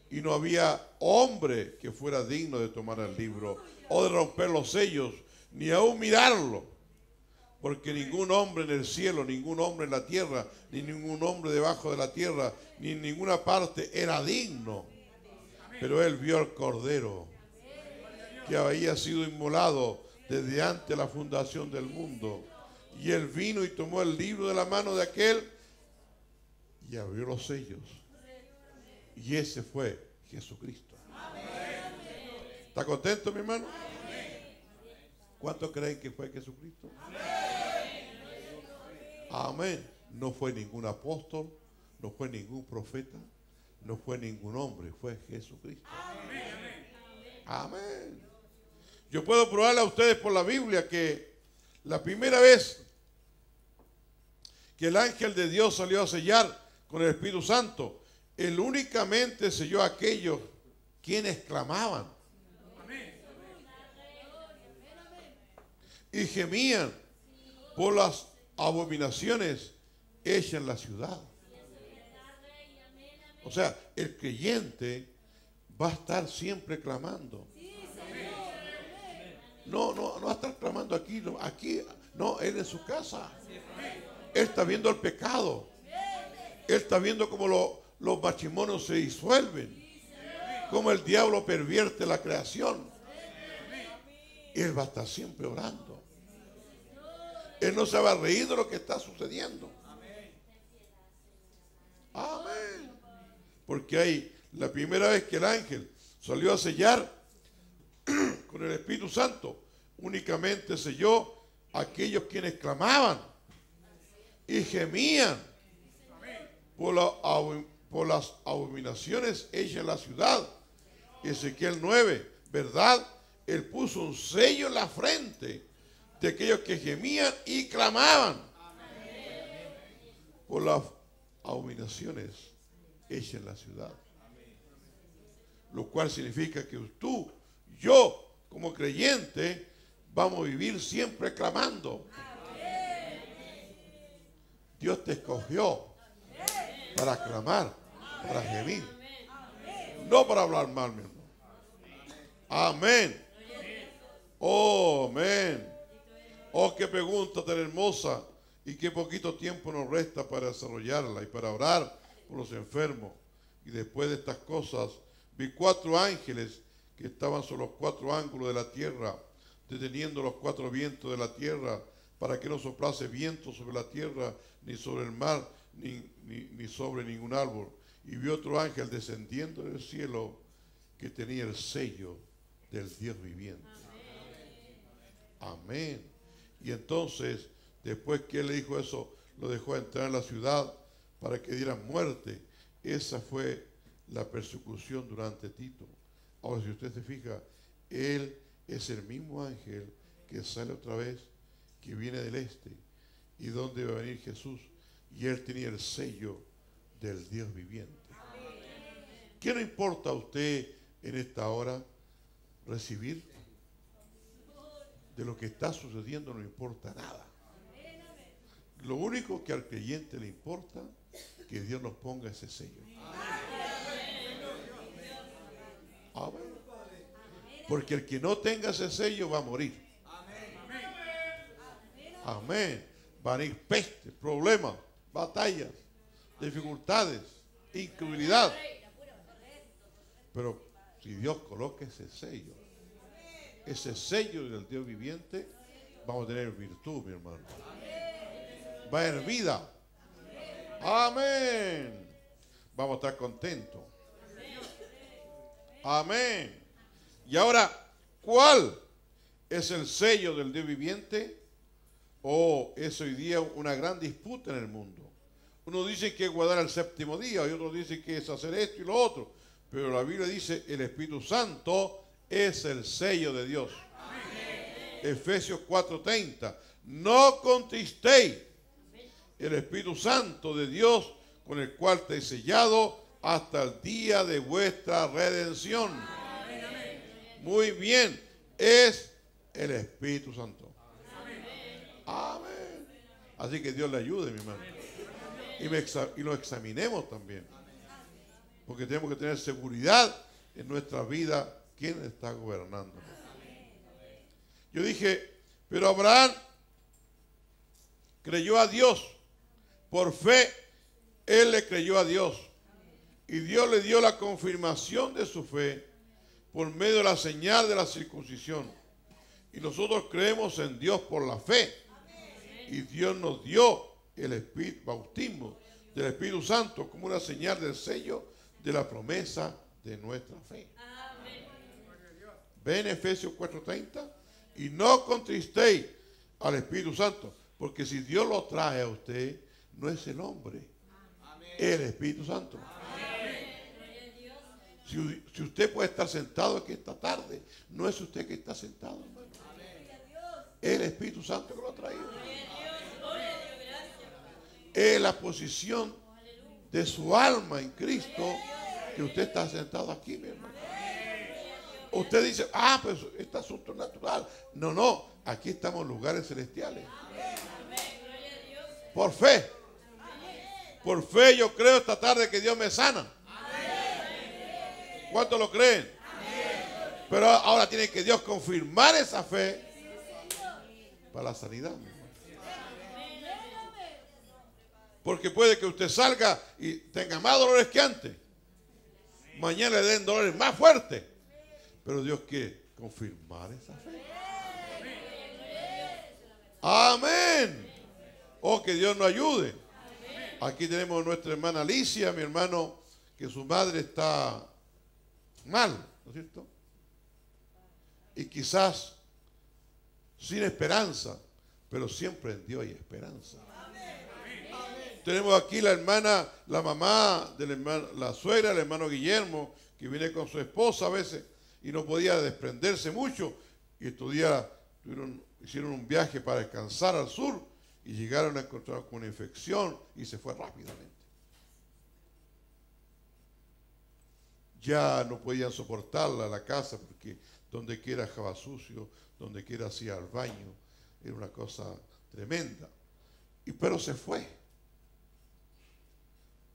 Speaker 2: y no había hombre que fuera digno de tomar el libro o de romper los sellos, ni aún mirarlo. Porque ningún hombre en el cielo, ningún hombre en la tierra, ni ningún hombre debajo de la tierra, ni en ninguna parte era digno. Pero él vio al Cordero que había sido inmolado desde antes de la fundación del mundo. Y él vino y tomó el libro de la mano de aquel y abrió los sellos. Y ese fue Jesucristo. ¿Está contento, mi hermano? ¿Cuántos creen que fue Jesucristo? Amén. No fue ningún apóstol, no fue ningún profeta, no fue ningún hombre, fue Jesucristo. Amén. Yo puedo probarle a ustedes por la Biblia que la primera vez que el ángel de Dios salió a sellar con el Espíritu Santo, él únicamente selló a aquellos quienes clamaban. Y gemían por las abominaciones hechas en la ciudad. O sea, el creyente va a estar siempre clamando. No, no, no va a estar clamando aquí, no, aquí, no, él en su casa. Él está viendo el pecado. Él está viendo cómo los matrimonios se disuelven. Cómo el diablo pervierte la creación. Él va a estar siempre orando. Él no se va a reír de lo que está sucediendo. Amén. Porque hay la primera vez que el ángel salió a sellar con el Espíritu Santo, únicamente selló a aquellos quienes clamaban y gemían por, por las abominaciones hechas en la ciudad. Ezequiel 9, ¿verdad? Él puso un sello en la frente de aquellos que gemían y clamaban por las abominaciones hechas en la ciudad. Lo cual significa que tú, yo, como creyente, vamos a vivir siempre clamando. Dios te escogió para clamar, para gemir, no para hablar mal, mi hermano. Amén. Oh, amén. Oh, qué pregunta tan hermosa y qué poquito tiempo nos resta para desarrollarla y para orar por los enfermos. Y después de estas cosas, vi cuatro ángeles que estaban sobre los cuatro ángulos de la tierra, deteniendo los cuatro vientos de la tierra, para que no soplase viento sobre la tierra, ni sobre el mar, ni, sobre ningún árbol. Y vi otro ángel descendiendo del cielo que tenía el sello del Dios viviente. Amén. Y entonces, después que él le dijo eso, lo dejó entrar en la ciudad para que dieran muerte. Esa fue la persecución durante Tito. Ahora, si usted se fija, él es el mismo ángel que sale otra vez, que viene del este, y donde va a venir Jesús. Y él tenía el sello del Dios viviente. ¿Qué le importa a usted en esta hora recibir? De lo que está sucediendo no importa nada. Lo único que al creyente le importa que Dios nos ponga ese sello. Amén. Porque el que no tenga ese sello va a morir. Amén. Van a ir pestes, problemas, batallas, dificultades, incredulidad. Pero si Dios coloca ese sello, ese sello del Dios viviente, vamos a tener virtud, mi hermano. Va a haber vida. Amén. Vamos a estar contentos. Amén. Y ahora, ¿cuál es el sello del Dios viviente? O es hoy día una gran disputa en el mundo. Uno dice que es guardar el séptimo día, y otro dice que es hacer esto y lo otro. Pero la Biblia dice, el Espíritu Santo es el sello de Dios. Efesios 4:30. No contristéis el Espíritu Santo de Dios con el cual te he sellado hasta el día de vuestra redención. Muy bien, es el Espíritu Santo. Amén. Así que Dios le ayude, mi hermano. Y, lo examinemos también. Porque tenemos que tener seguridad en nuestra vida quién está gobernando. Yo dije, pero Abraham creyó a Dios. Por fe, él le creyó a Dios. Y Dios le dio la confirmación de su fe por medio de la señal de la circuncisión. Y nosotros creemos en Dios por la fe. Y Dios nos dio el Espíritu, bautismo del Espíritu Santo como una señal del sello de la promesa de nuestra fe. Ven Efesios 4:30 y no contristéis al Espíritu Santo, porque si Dios lo trae a usted, no es el hombre, el Espíritu Santo. Si, si, usted puede estar sentado aquí esta tarde, no es usted que está sentado, hermano. El Espíritu Santo que lo ha traído. Es la posición de su alma en Cristo que usted está sentado aquí, mi hermano. Usted dice, ah, pues este asunto natural. No, no, aquí estamos en lugares celestiales. Por fe. Por fe yo creo esta tarde que Dios me sana. ¿Cuántos lo creen? Pero ahora tiene que Dios confirmar esa fe para la sanidad. Porque puede que usted salga y tenga más dolores que antes. Mañana le den dolores más fuertes. Pero Dios quiere confirmar esa fe. Amén. Oh, que Dios nos ayude. Aquí tenemos a nuestra hermana Alicia, mi hermano, que su madre está mal, ¿no es cierto? Y quizás sin esperanza, pero siempre en Dios hay esperanza. Tenemos aquí la hermana, la mamá de la suegra, el hermano Guillermo, que viene con su esposa a veces y no podía desprenderse mucho. Y estos días hicieron un viaje para descansar al sur y llegaron a encontrar con una infección y se fue rápidamente. Ya no podían soportarla la casa porque donde quiera estaba sucio, donde quiera hacía al baño, era una cosa tremenda. Y pero se fue.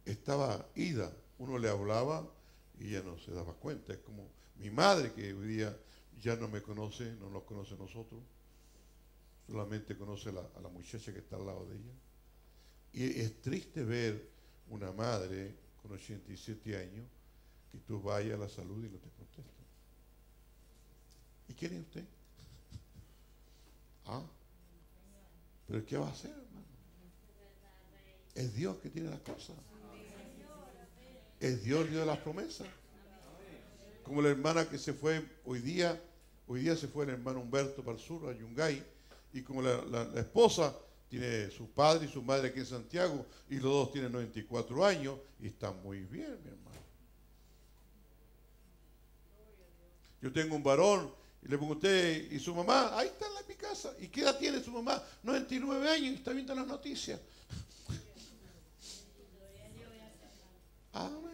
Speaker 2: Estaba ida, uno le hablaba y ella no se daba cuenta. Es como mi madre que hoy día ya no me conoce, no nos conoce a nosotros, solamente conoce a la muchacha que está al lado de ella. Y es triste ver una madre con 87 años que tú vayas a la salud y no te contesta. ¿Y quién es usted? Ah, pero ¿qué va a hacer, hermano? Es Dios que tiene las cosas. Es Dios Dios de las promesas. Como la hermana que se fue hoy día, hoy día se fue el hermano Humberto para el sur, a Yungay, y como la, esposa tiene su padre y su madre aquí en Santiago, y los dos tienen 94 años, y están muy bien, mi hermano. Yo tengo un varón, y le pregunté, ¿y su mamá? Ahí está en mi casa. ¿Y qué edad tiene su mamá? 99 años, y está viendo las noticias. Amén.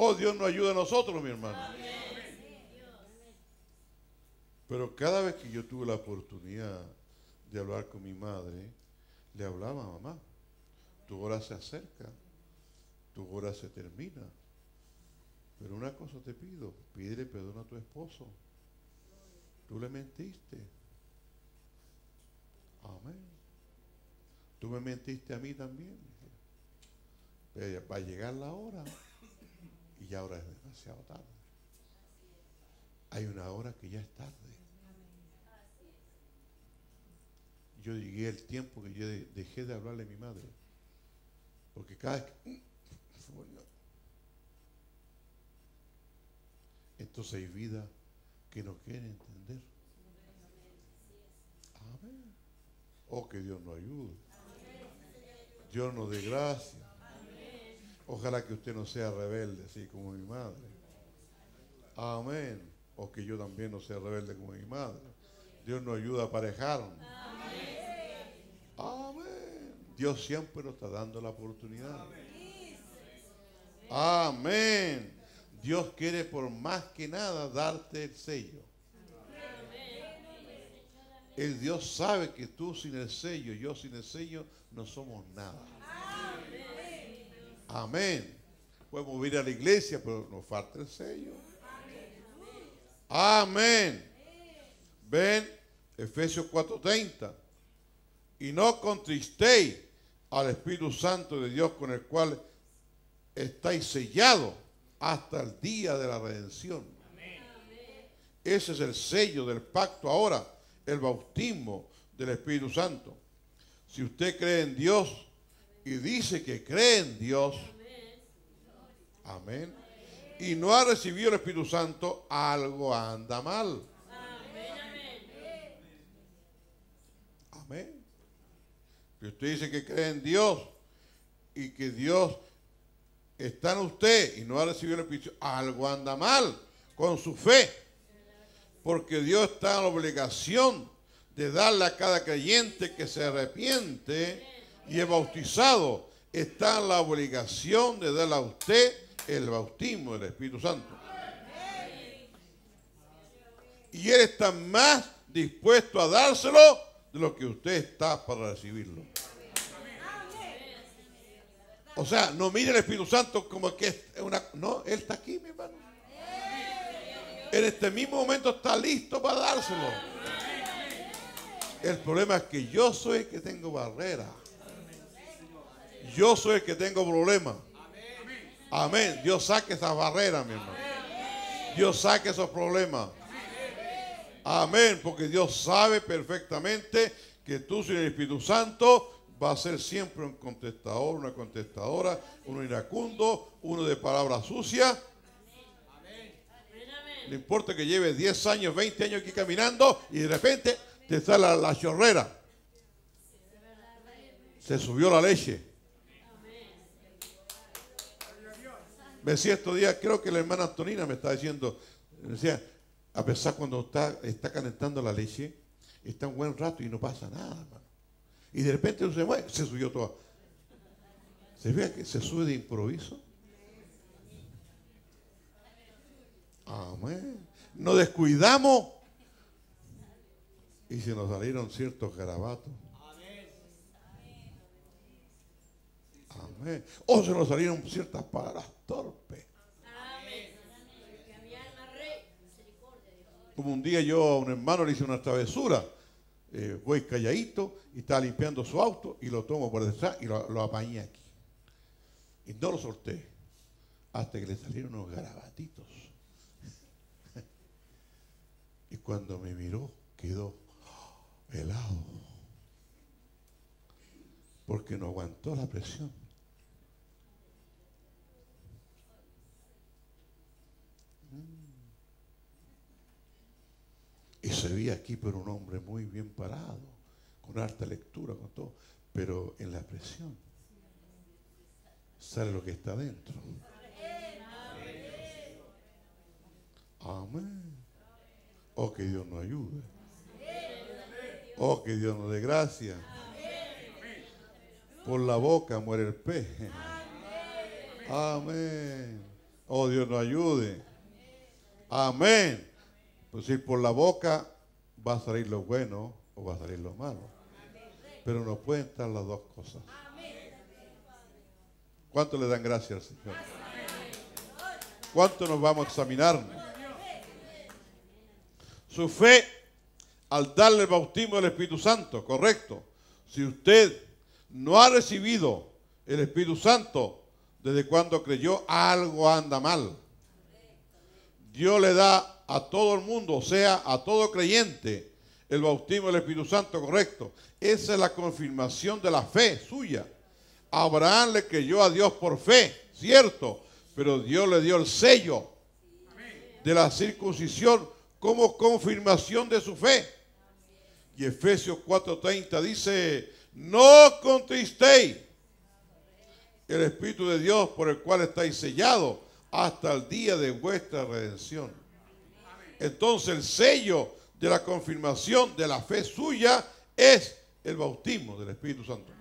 Speaker 2: Oh, Dios nos ayuda a nosotros, mi hermano. Pero cada vez que yo tuve la oportunidad de hablar con mi madre, le hablaba a mamá. Tu hora se acerca, tu hora se termina. Pero una cosa te pido, pídele perdón a tu esposo. Tú le mentiste. Amén. Tú me mentiste a mí también. Va a llegar la hora y ya ahora es demasiado tarde. Hay una hora que ya es tarde. Yo llegué el tiempo que yo dejé de hablarle a mi madre. Porque cada vez que... Entonces hay vida que no quiere entender. Amén. Oh, que Dios nos ayude. Dios nos dé gracia. Ojalá que usted no sea rebelde, así como mi madre. Amén. O que yo también no sea rebelde como mi madre. Dios nos ayuda a aparejarnos. Amén. Dios siempre nos está dando la oportunidad. Amén. Dios quiere por más que nada darte el sello. El Dios sabe que tú sin el sello, yo sin el sello, no somos nada. Amén. Podemos ir a la iglesia, pero nos falta el sello. Amén. Ven, Efesios 4:30. Y no contristéis al Espíritu Santo de Dios con el cual estáis sellados hasta el día de la redención. Ese es el sello del pacto ahora, el bautismo del Espíritu Santo. Si usted cree en Dios y dice que cree en Dios, amén, y no ha recibido el Espíritu Santo, algo anda mal. Amén. Si usted dice que cree en Dios y que Dios está en usted y no ha recibido el Espíritu, algo anda mal con su fe. Porque Dios está en la obligación de darle a cada creyente que se arrepiente y es bautizado. Está la obligación de darle a usted el bautismo del Espíritu Santo. Y Él está más dispuesto a dárselo de lo que usted está para recibirlo. O sea, no mire el Espíritu Santo como que es una... No, Él está aquí, mi hermano. En este mismo momento está listo para dárselo. El problema es que yo soy el que tengo barrera. Yo soy el que tengo problemas. Amén. Dios saque esas barreras, mi hermano. Dios saque esos problemas. Amén. Porque Dios sabe perfectamente que tú sin el Espíritu Santo va a ser siempre un contestador, una contestadora, uno iracundo, uno de palabras sucias. No importa que lleve 10 años, 20 años aquí caminando y de repente te sale la, la chorrera. Se subió la leche. Me decía estos días, creo que la hermana Antonina me está diciendo, me decía, a pesar cuando está, está calentando la leche, está un buen rato y no pasa nada, hermano. Y de repente se mueve, se subió todo. ¿Se ve que se sube de improviso? Amén. Nos descuidamos y se nos salieron ciertos garabatos. Amén. O se nos salieron ciertas palabras torpes. Como un día yo a un hermano le hice una travesura eh, voy calladito y estaba limpiando su auto y lo tomo por detrás y lo, lo apañé aquí. Y no lo solté hasta que le salieron unos garabatitos. y cuando me miró quedó helado. Porque no aguantó la presión. Y se veía aquí por un hombre muy bien parado, con harta lectura, con todo, pero en la presión sale lo que está dentro. Amén. Oh, que Dios nos ayude. Oh, que Dios nos dé gracia. Por la boca muere el pez. Amén. Oh, Dios nos ayude. Amén. Pues si por la boca va a salir lo bueno o va a salir lo malo. Pero no pueden estar las dos cosas. ¿Cuánto le dan gracias al Señor? ¿Cuánto nos vamos a examinar? Su fe al darle el bautismo del Espíritu Santo, correcto. Si usted no ha recibido el Espíritu Santo desde cuando creyó, algo anda mal. Dios le da a todo el mundo, o sea, a todo creyente, el bautismo del Espíritu Santo, correcto. Esa es la confirmación de la fe suya. Abraham le creyó a Dios por fe, cierto, pero Dios le dio el sello de la circuncisión como confirmación de su fe. Y Efesios 4:30 dice, no contristéis el Espíritu de Dios por el cual estáis sellados hasta el día de vuestra redención. Entonces el sello de la confirmación de la fe suya es el bautismo del Espíritu Santo.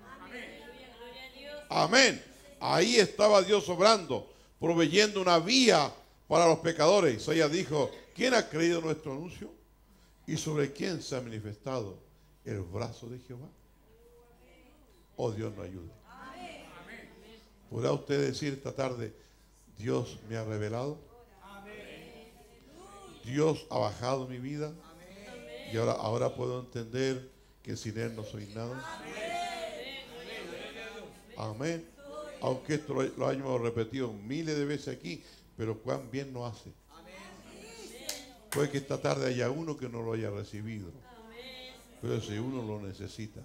Speaker 2: Amén. Ahí estaba Dios obrando, proveyendo una vía para los pecadores. Isaías dijo, ¿quién ha creído nuestro anuncio? ¿Y sobre quién se ha manifestado el brazo de Jehová? Oh Dios nos ayude. ¿Podrá usted decir esta tarde, Dios me ha revelado? Dios ha bajado mi vida. Y ahora, ahora puedo entender que sin Él no soy nada. Amén. Aunque esto lo, lo hayamos repetido miles de veces aquí, pero cuán bien nos hace. Puede que esta tarde haya uno que no lo haya recibido, pero ese uno lo necesita.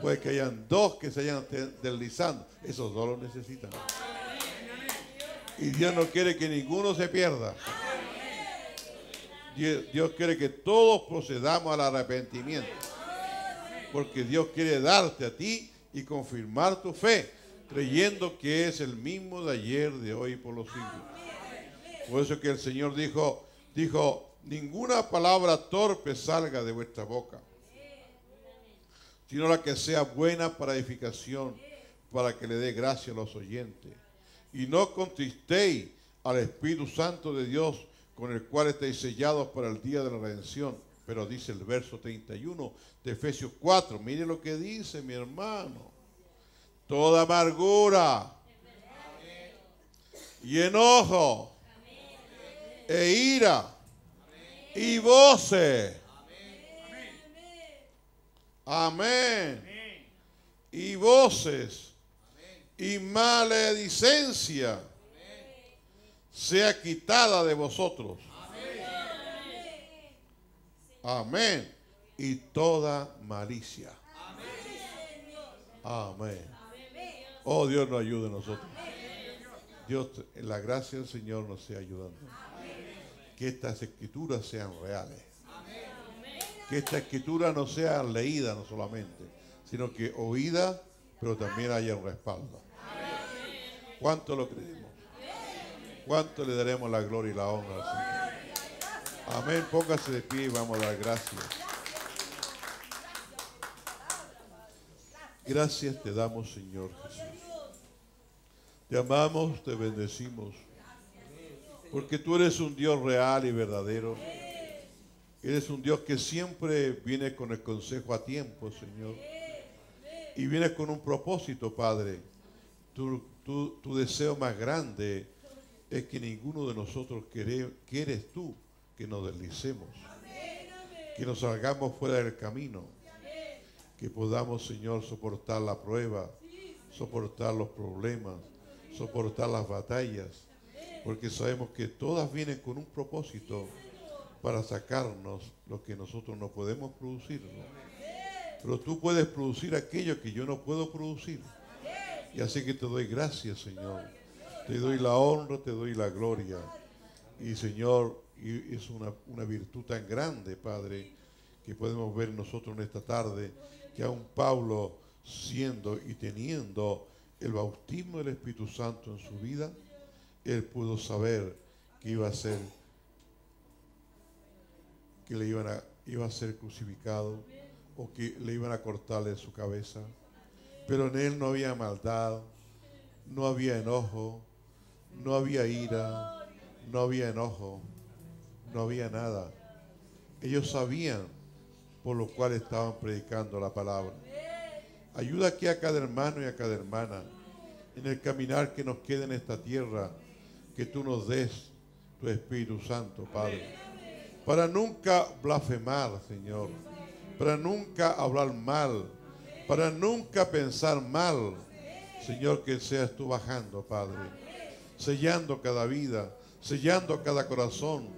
Speaker 2: Puede que hayan dos que se hayan deslizando, esos dos lo necesitan. Y Dios no quiere que ninguno se pierda. Dios quiere que todos procedamos al arrepentimiento. Porque Dios quiere darte a ti y confirmar tu fe, creyendo que es el mismo de ayer, de hoy y por los siglos. Por eso que el Señor dijo, dijo, ninguna palabra torpe salga de vuestra boca, sino la que sea buena para edificación, para que le dé gracia a los oyentes. Y no contristéis al Espíritu Santo de Dios, con el cual estáis sellados para el día de la redención. Pero dice el verso 31 de Efesios 4, mire lo que dice mi hermano. Toda amargura y enojo e ira y voces. Amén. Y voces y maledicencia sea quitada de vosotros. Amén. Y toda malicia. Amén. Oh, Dios nos ayude a nosotros. Dios, la gracia del Señor nos sea ayudando. Que estas escrituras sean reales. Que esta escritura no sea leída no solamente, sino que oída, pero también haya un respaldo. ¿Cuánto lo creemos? ¿Cuánto le daremos la gloria y la honra al Señor? Amén. Póngase de pie y vamos a dar gracias. Gracias te damos, Señor Jesús. Te amamos, te bendecimos. Porque tú eres un Dios real y verdadero. Eres un Dios que siempre viene con el consejo a tiempo, Señor. Y vienes con un propósito, Padre. Tu, tu deseo más grande es que ninguno de nosotros quieres tú que nos deslicemos. Que nos salgamos fuera del camino. Que podamos, Señor, soportar la prueba, soportar los problemas, soportar las batallas. Porque sabemos que todas vienen con un propósito para sacarnos lo que nosotros no podemos producir. Pero tú puedes producir aquello que yo no puedo producir. Y así que te doy gracias, Señor. Te doy la honra, te doy la gloria. Y Señor, es una, una virtud tan grande, Padre, que podemos ver nosotros en esta tarde, que aún Pablo siendo y teniendo el bautismo del Espíritu Santo en su vida, él pudo saber que iba a ser que le iban a, iba a ser crucificado o que le iban a cortarle su cabeza. Pero en él no había maldad, no había enojo, no había ira, no había enojo, no había nada. Ellos sabían por lo cual estaban predicando la palabra. Ayuda aquí a cada hermano y a cada hermana en el caminar que nos queda en esta tierra, que tú nos des tu Espíritu Santo, Padre. Para nunca blasfemar, Señor. Para nunca hablar mal. Para nunca pensar mal. Señor, que seas tú bajando, Padre. Sellando cada vida, sellando cada corazón.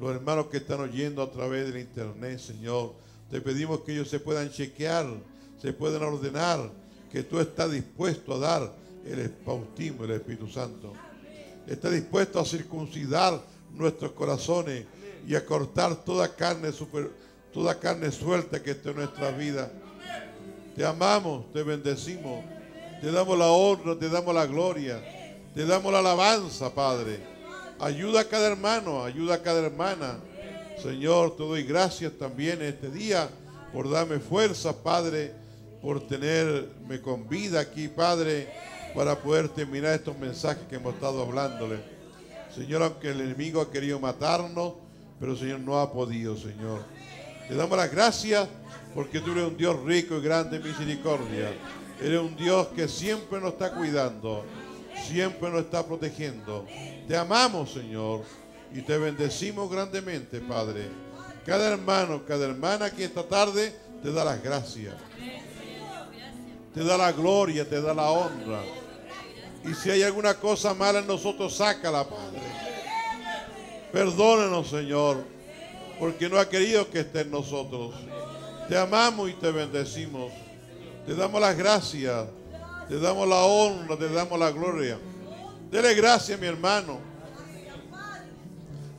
Speaker 2: Los hermanos que están oyendo a través del internet, Señor, te pedimos que ellos se puedan chequear, se puedan ordenar, que tú estás dispuesto a dar el bautismo del Espíritu Santo. Está dispuesto a circuncidar nuestros corazones y a cortar toda carne, toda carne suelta que esté en nuestra vida. Te amamos, te bendecimos, te damos la honra, te damos la gloria, te damos la alabanza, Padre. Ayuda a cada hermano, ayuda a cada hermana. Señor, te doy gracias también este día por darme fuerza, Padre, por tenerme con vida aquí, Padre para poder terminar estos mensajes que hemos estado hablándole. Señor, aunque el enemigo ha querido matarnos, pero Señor no ha podido, Señor. Te damos las gracias porque tú eres un Dios rico y grande en misericordia. Eres un Dios que siempre nos está cuidando, siempre nos está protegiendo. Te amamos, Señor, y te bendecimos grandemente, Padre. Cada hermano, cada hermana aquí esta tarde te da las gracias. Te da la gloria, te da la honra. Y si hay alguna cosa mala en nosotros, sácala, Padre. Perdónanos, Señor, porque no ha querido que esté en nosotros. Te amamos y te bendecimos. Te damos las gracias, te damos la honra, te damos la gloria. Dele gracias, mi hermano.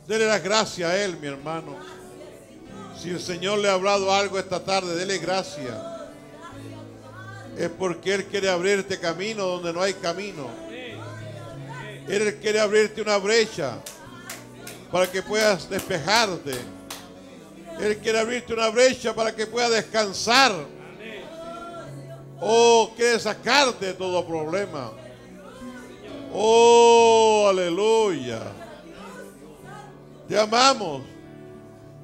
Speaker 2: Dele las gracias a él, mi hermano. Si el Señor le ha hablado algo esta tarde, dele gracias es porque Él quiere abrirte camino donde no hay camino. Él quiere abrirte una brecha para que puedas despejarte. Él quiere abrirte una brecha para que puedas descansar. Oh, quiere sacarte de todo problema. Oh, aleluya. Te amamos.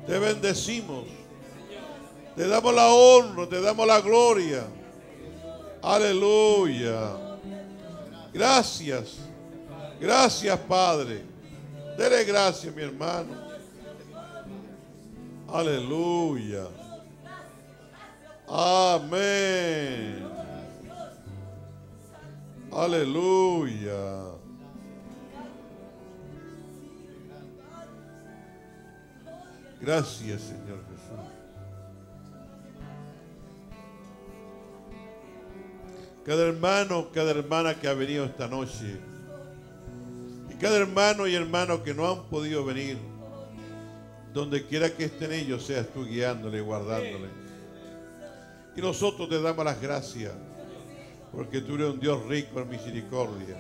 Speaker 2: Te bendecimos. Te damos la honra, te damos la gloria. Aleluya. Gracias. Gracias, Padre. Dele gracias, mi hermano. Aleluya. Amén. Aleluya. Gracias, Señor Jesús. Cada hermano, cada hermana que ha venido esta noche. Y cada hermano y hermano que no han podido venir. Donde quiera que estén ellos, seas tú guiándole y guardándole. Y nosotros te damos las gracias. Porque tú eres un Dios rico en misericordia.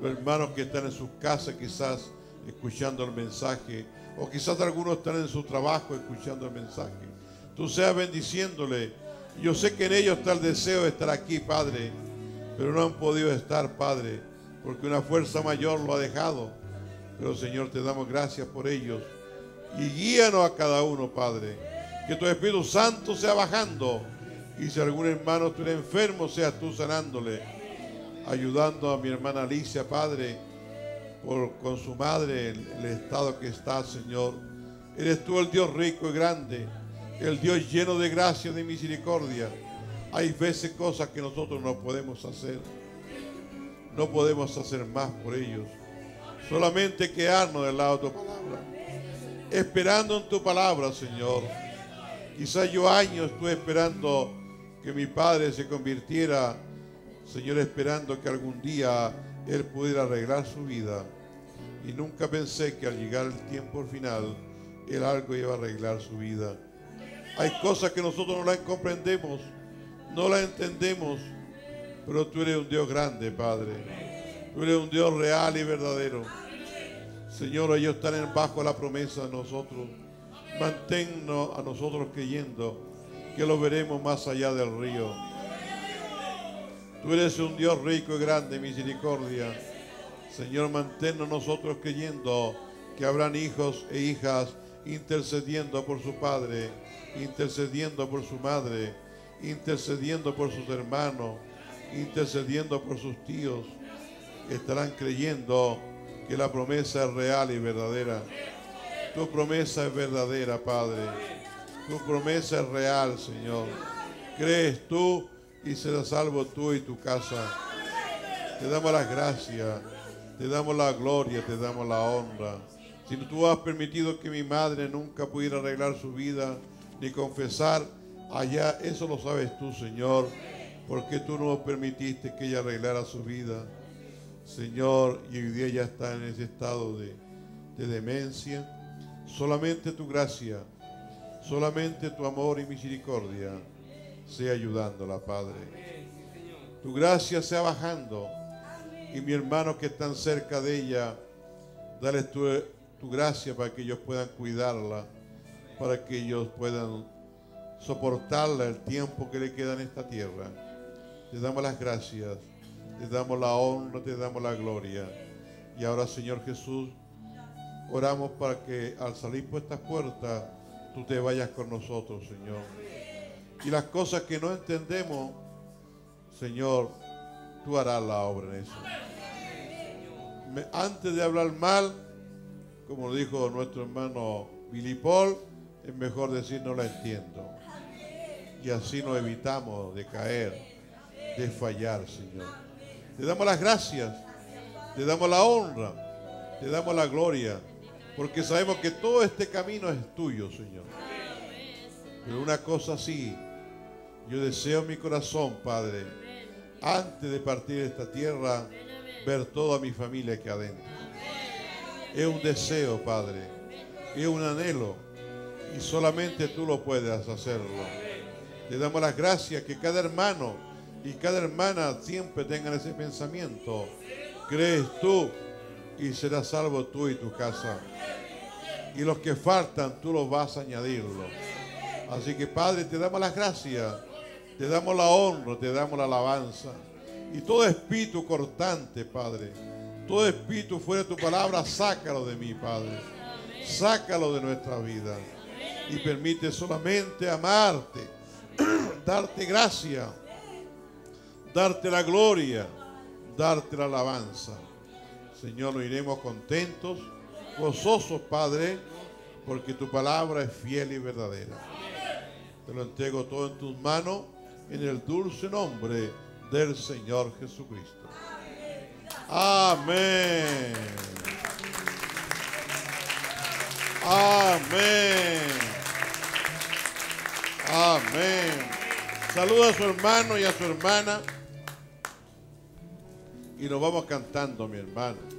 Speaker 2: Los hermanos que están en sus casas quizás escuchando el mensaje. O quizás algunos están en su trabajo escuchando el mensaje. Tú seas bendiciéndole yo sé que en ellos está el deseo de estar aquí, Padre, pero no han podido estar, Padre, porque una fuerza mayor lo ha dejado. Pero Señor, te damos gracias por ellos. Y guíanos a cada uno, Padre. Que tu Espíritu Santo sea bajando. Y si algún hermano estuviera enfermo, seas tú sanándole. Ayudando a mi hermana Alicia, Padre, por, con su madre, el, el estado que está, Señor. Eres tú el Dios rico y grande el Dios lleno de gracia, de misericordia. Hay veces cosas que nosotros no podemos hacer. No podemos hacer más por ellos. Solamente quedarnos del lado de tu palabra. Esperando en tu palabra, Señor. Quizás yo años estuve esperando que mi padre se convirtiera, Señor, esperando que algún día él pudiera arreglar su vida. Y nunca pensé que al llegar el tiempo final, él algo iba a arreglar su vida. Hay cosas que nosotros no las comprendemos, no las entendemos, pero tú eres un Dios grande, Padre. Tú eres un Dios real y verdadero. Señor, ellos están bajo la promesa de nosotros. Manténnos a nosotros creyendo que lo veremos más allá del río. Tú eres un Dios rico y grande, misericordia. Señor, manténnos nosotros creyendo que habrán hijos e hijas intercediendo por su Padre intercediendo por su madre, intercediendo por sus hermanos, intercediendo por sus tíos, estarán creyendo que la promesa es real y verdadera. Tu promesa es verdadera, Padre. Tu promesa es real, Señor. Crees tú y serás salvo tú y tu casa. Te damos las gracias, te damos la gloria, te damos la honra. Si tú has permitido que mi madre nunca pudiera arreglar su vida ni confesar allá, eso lo sabes tú, Señor, porque tú no permitiste que ella arreglara su vida. Señor, y hoy día ya está en ese estado de, de demencia. Solamente tu gracia, solamente tu amor y misericordia sea ayudándola, Padre. Tu gracia sea bajando y mi hermano que están cerca de ella, dale tu gracia para que ellos puedan cuidarla, para que ellos puedan soportarla el tiempo que le queda en esta tierra. Te damos las gracias, te damos la honra, te damos la gloria. Y ahora, Señor Jesús, oramos para que al salir por estas puertas, tú te vayas con nosotros, Señor. Y las cosas que no entendemos, Señor, tú harás la obra en eso. antes de hablar mal, como dijo nuestro hermano Billy Paul, es mejor decir no la entiendo. Y así nos evitamos de caer, de fallar, Señor. Te damos las gracias, te damos la honra, te damos la gloria, porque sabemos que todo este camino es tuyo, Señor. Pero una cosa sí, yo deseo en mi corazón, Padre, antes de partir de esta tierra, ver toda mi familia aquí adentro. Es un deseo, Padre, es un anhelo, y solamente tú lo puedes hacerlo. Te damos las gracias que cada hermano y cada hermana siempre tengan ese pensamiento. Crees tú y serás salvo tú y tu casa. Y los que faltan, tú los vas a añadirlo. Así que Padre, te damos las gracias, te damos la honra, te damos la alabanza. Y todo espíritu cortante, Padre, todo espíritu fuera de tu palabra, sácalo de mí, Padre. Sácalo de nuestra vida. Y permite solamente amarte, darte gracia, darte la gloria, darte la alabanza. Señor, nos iremos contentos, gozosos, Padre, porque tu palabra es fiel y verdadera. Te lo entrego todo en tus manos, en el dulce nombre del Señor Jesucristo. Amén. Amén. Amén. Saluda a su hermano y a su hermana. Y nos vamos cantando, mi hermano.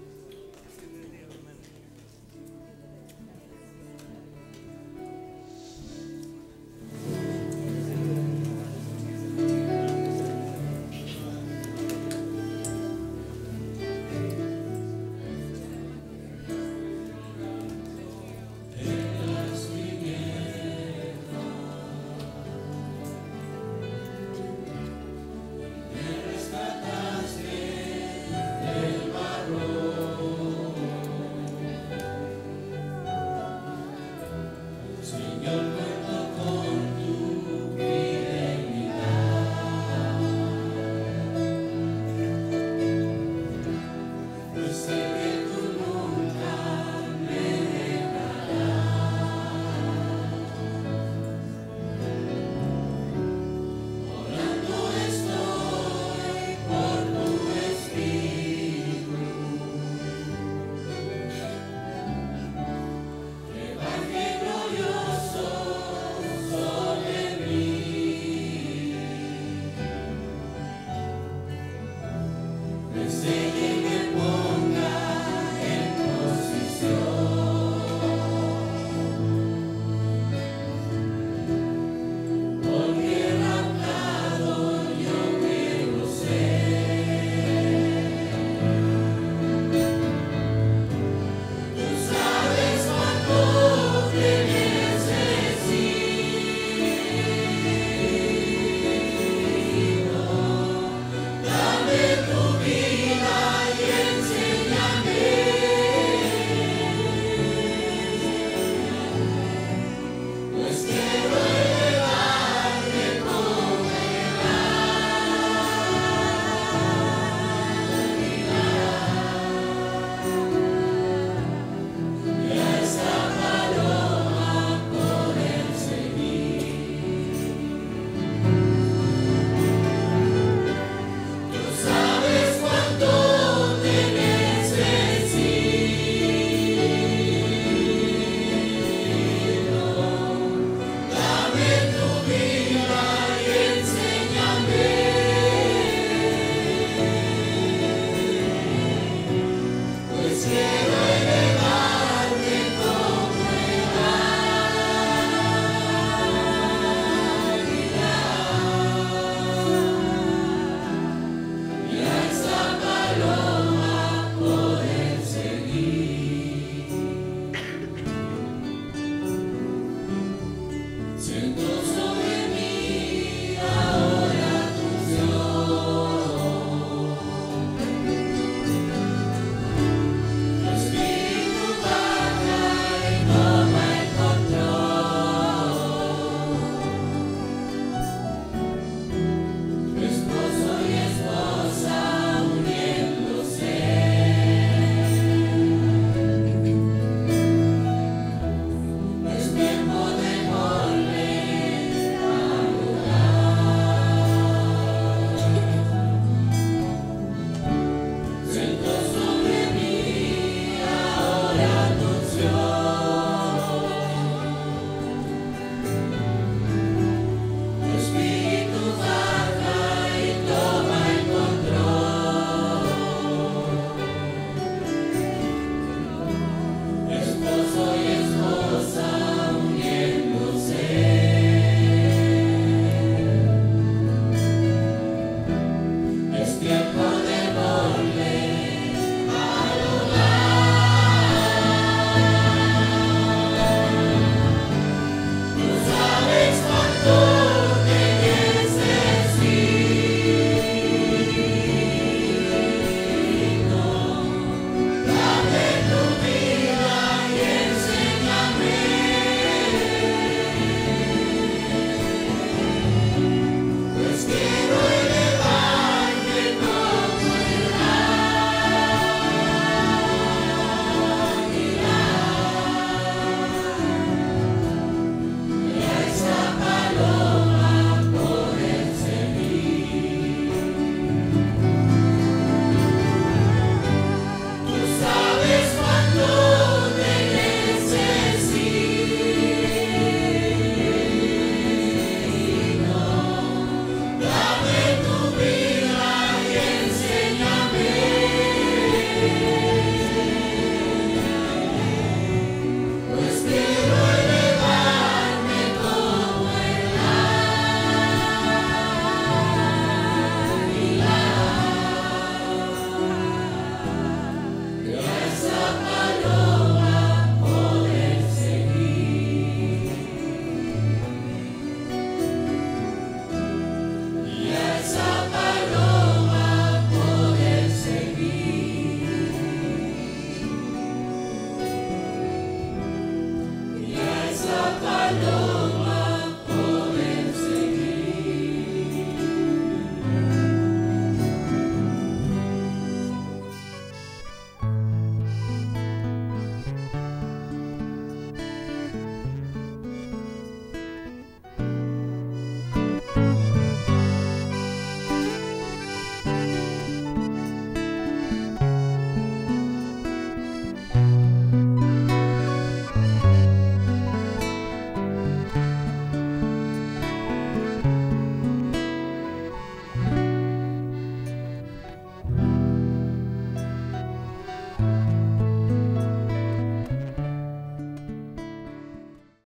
Speaker 2: Blessed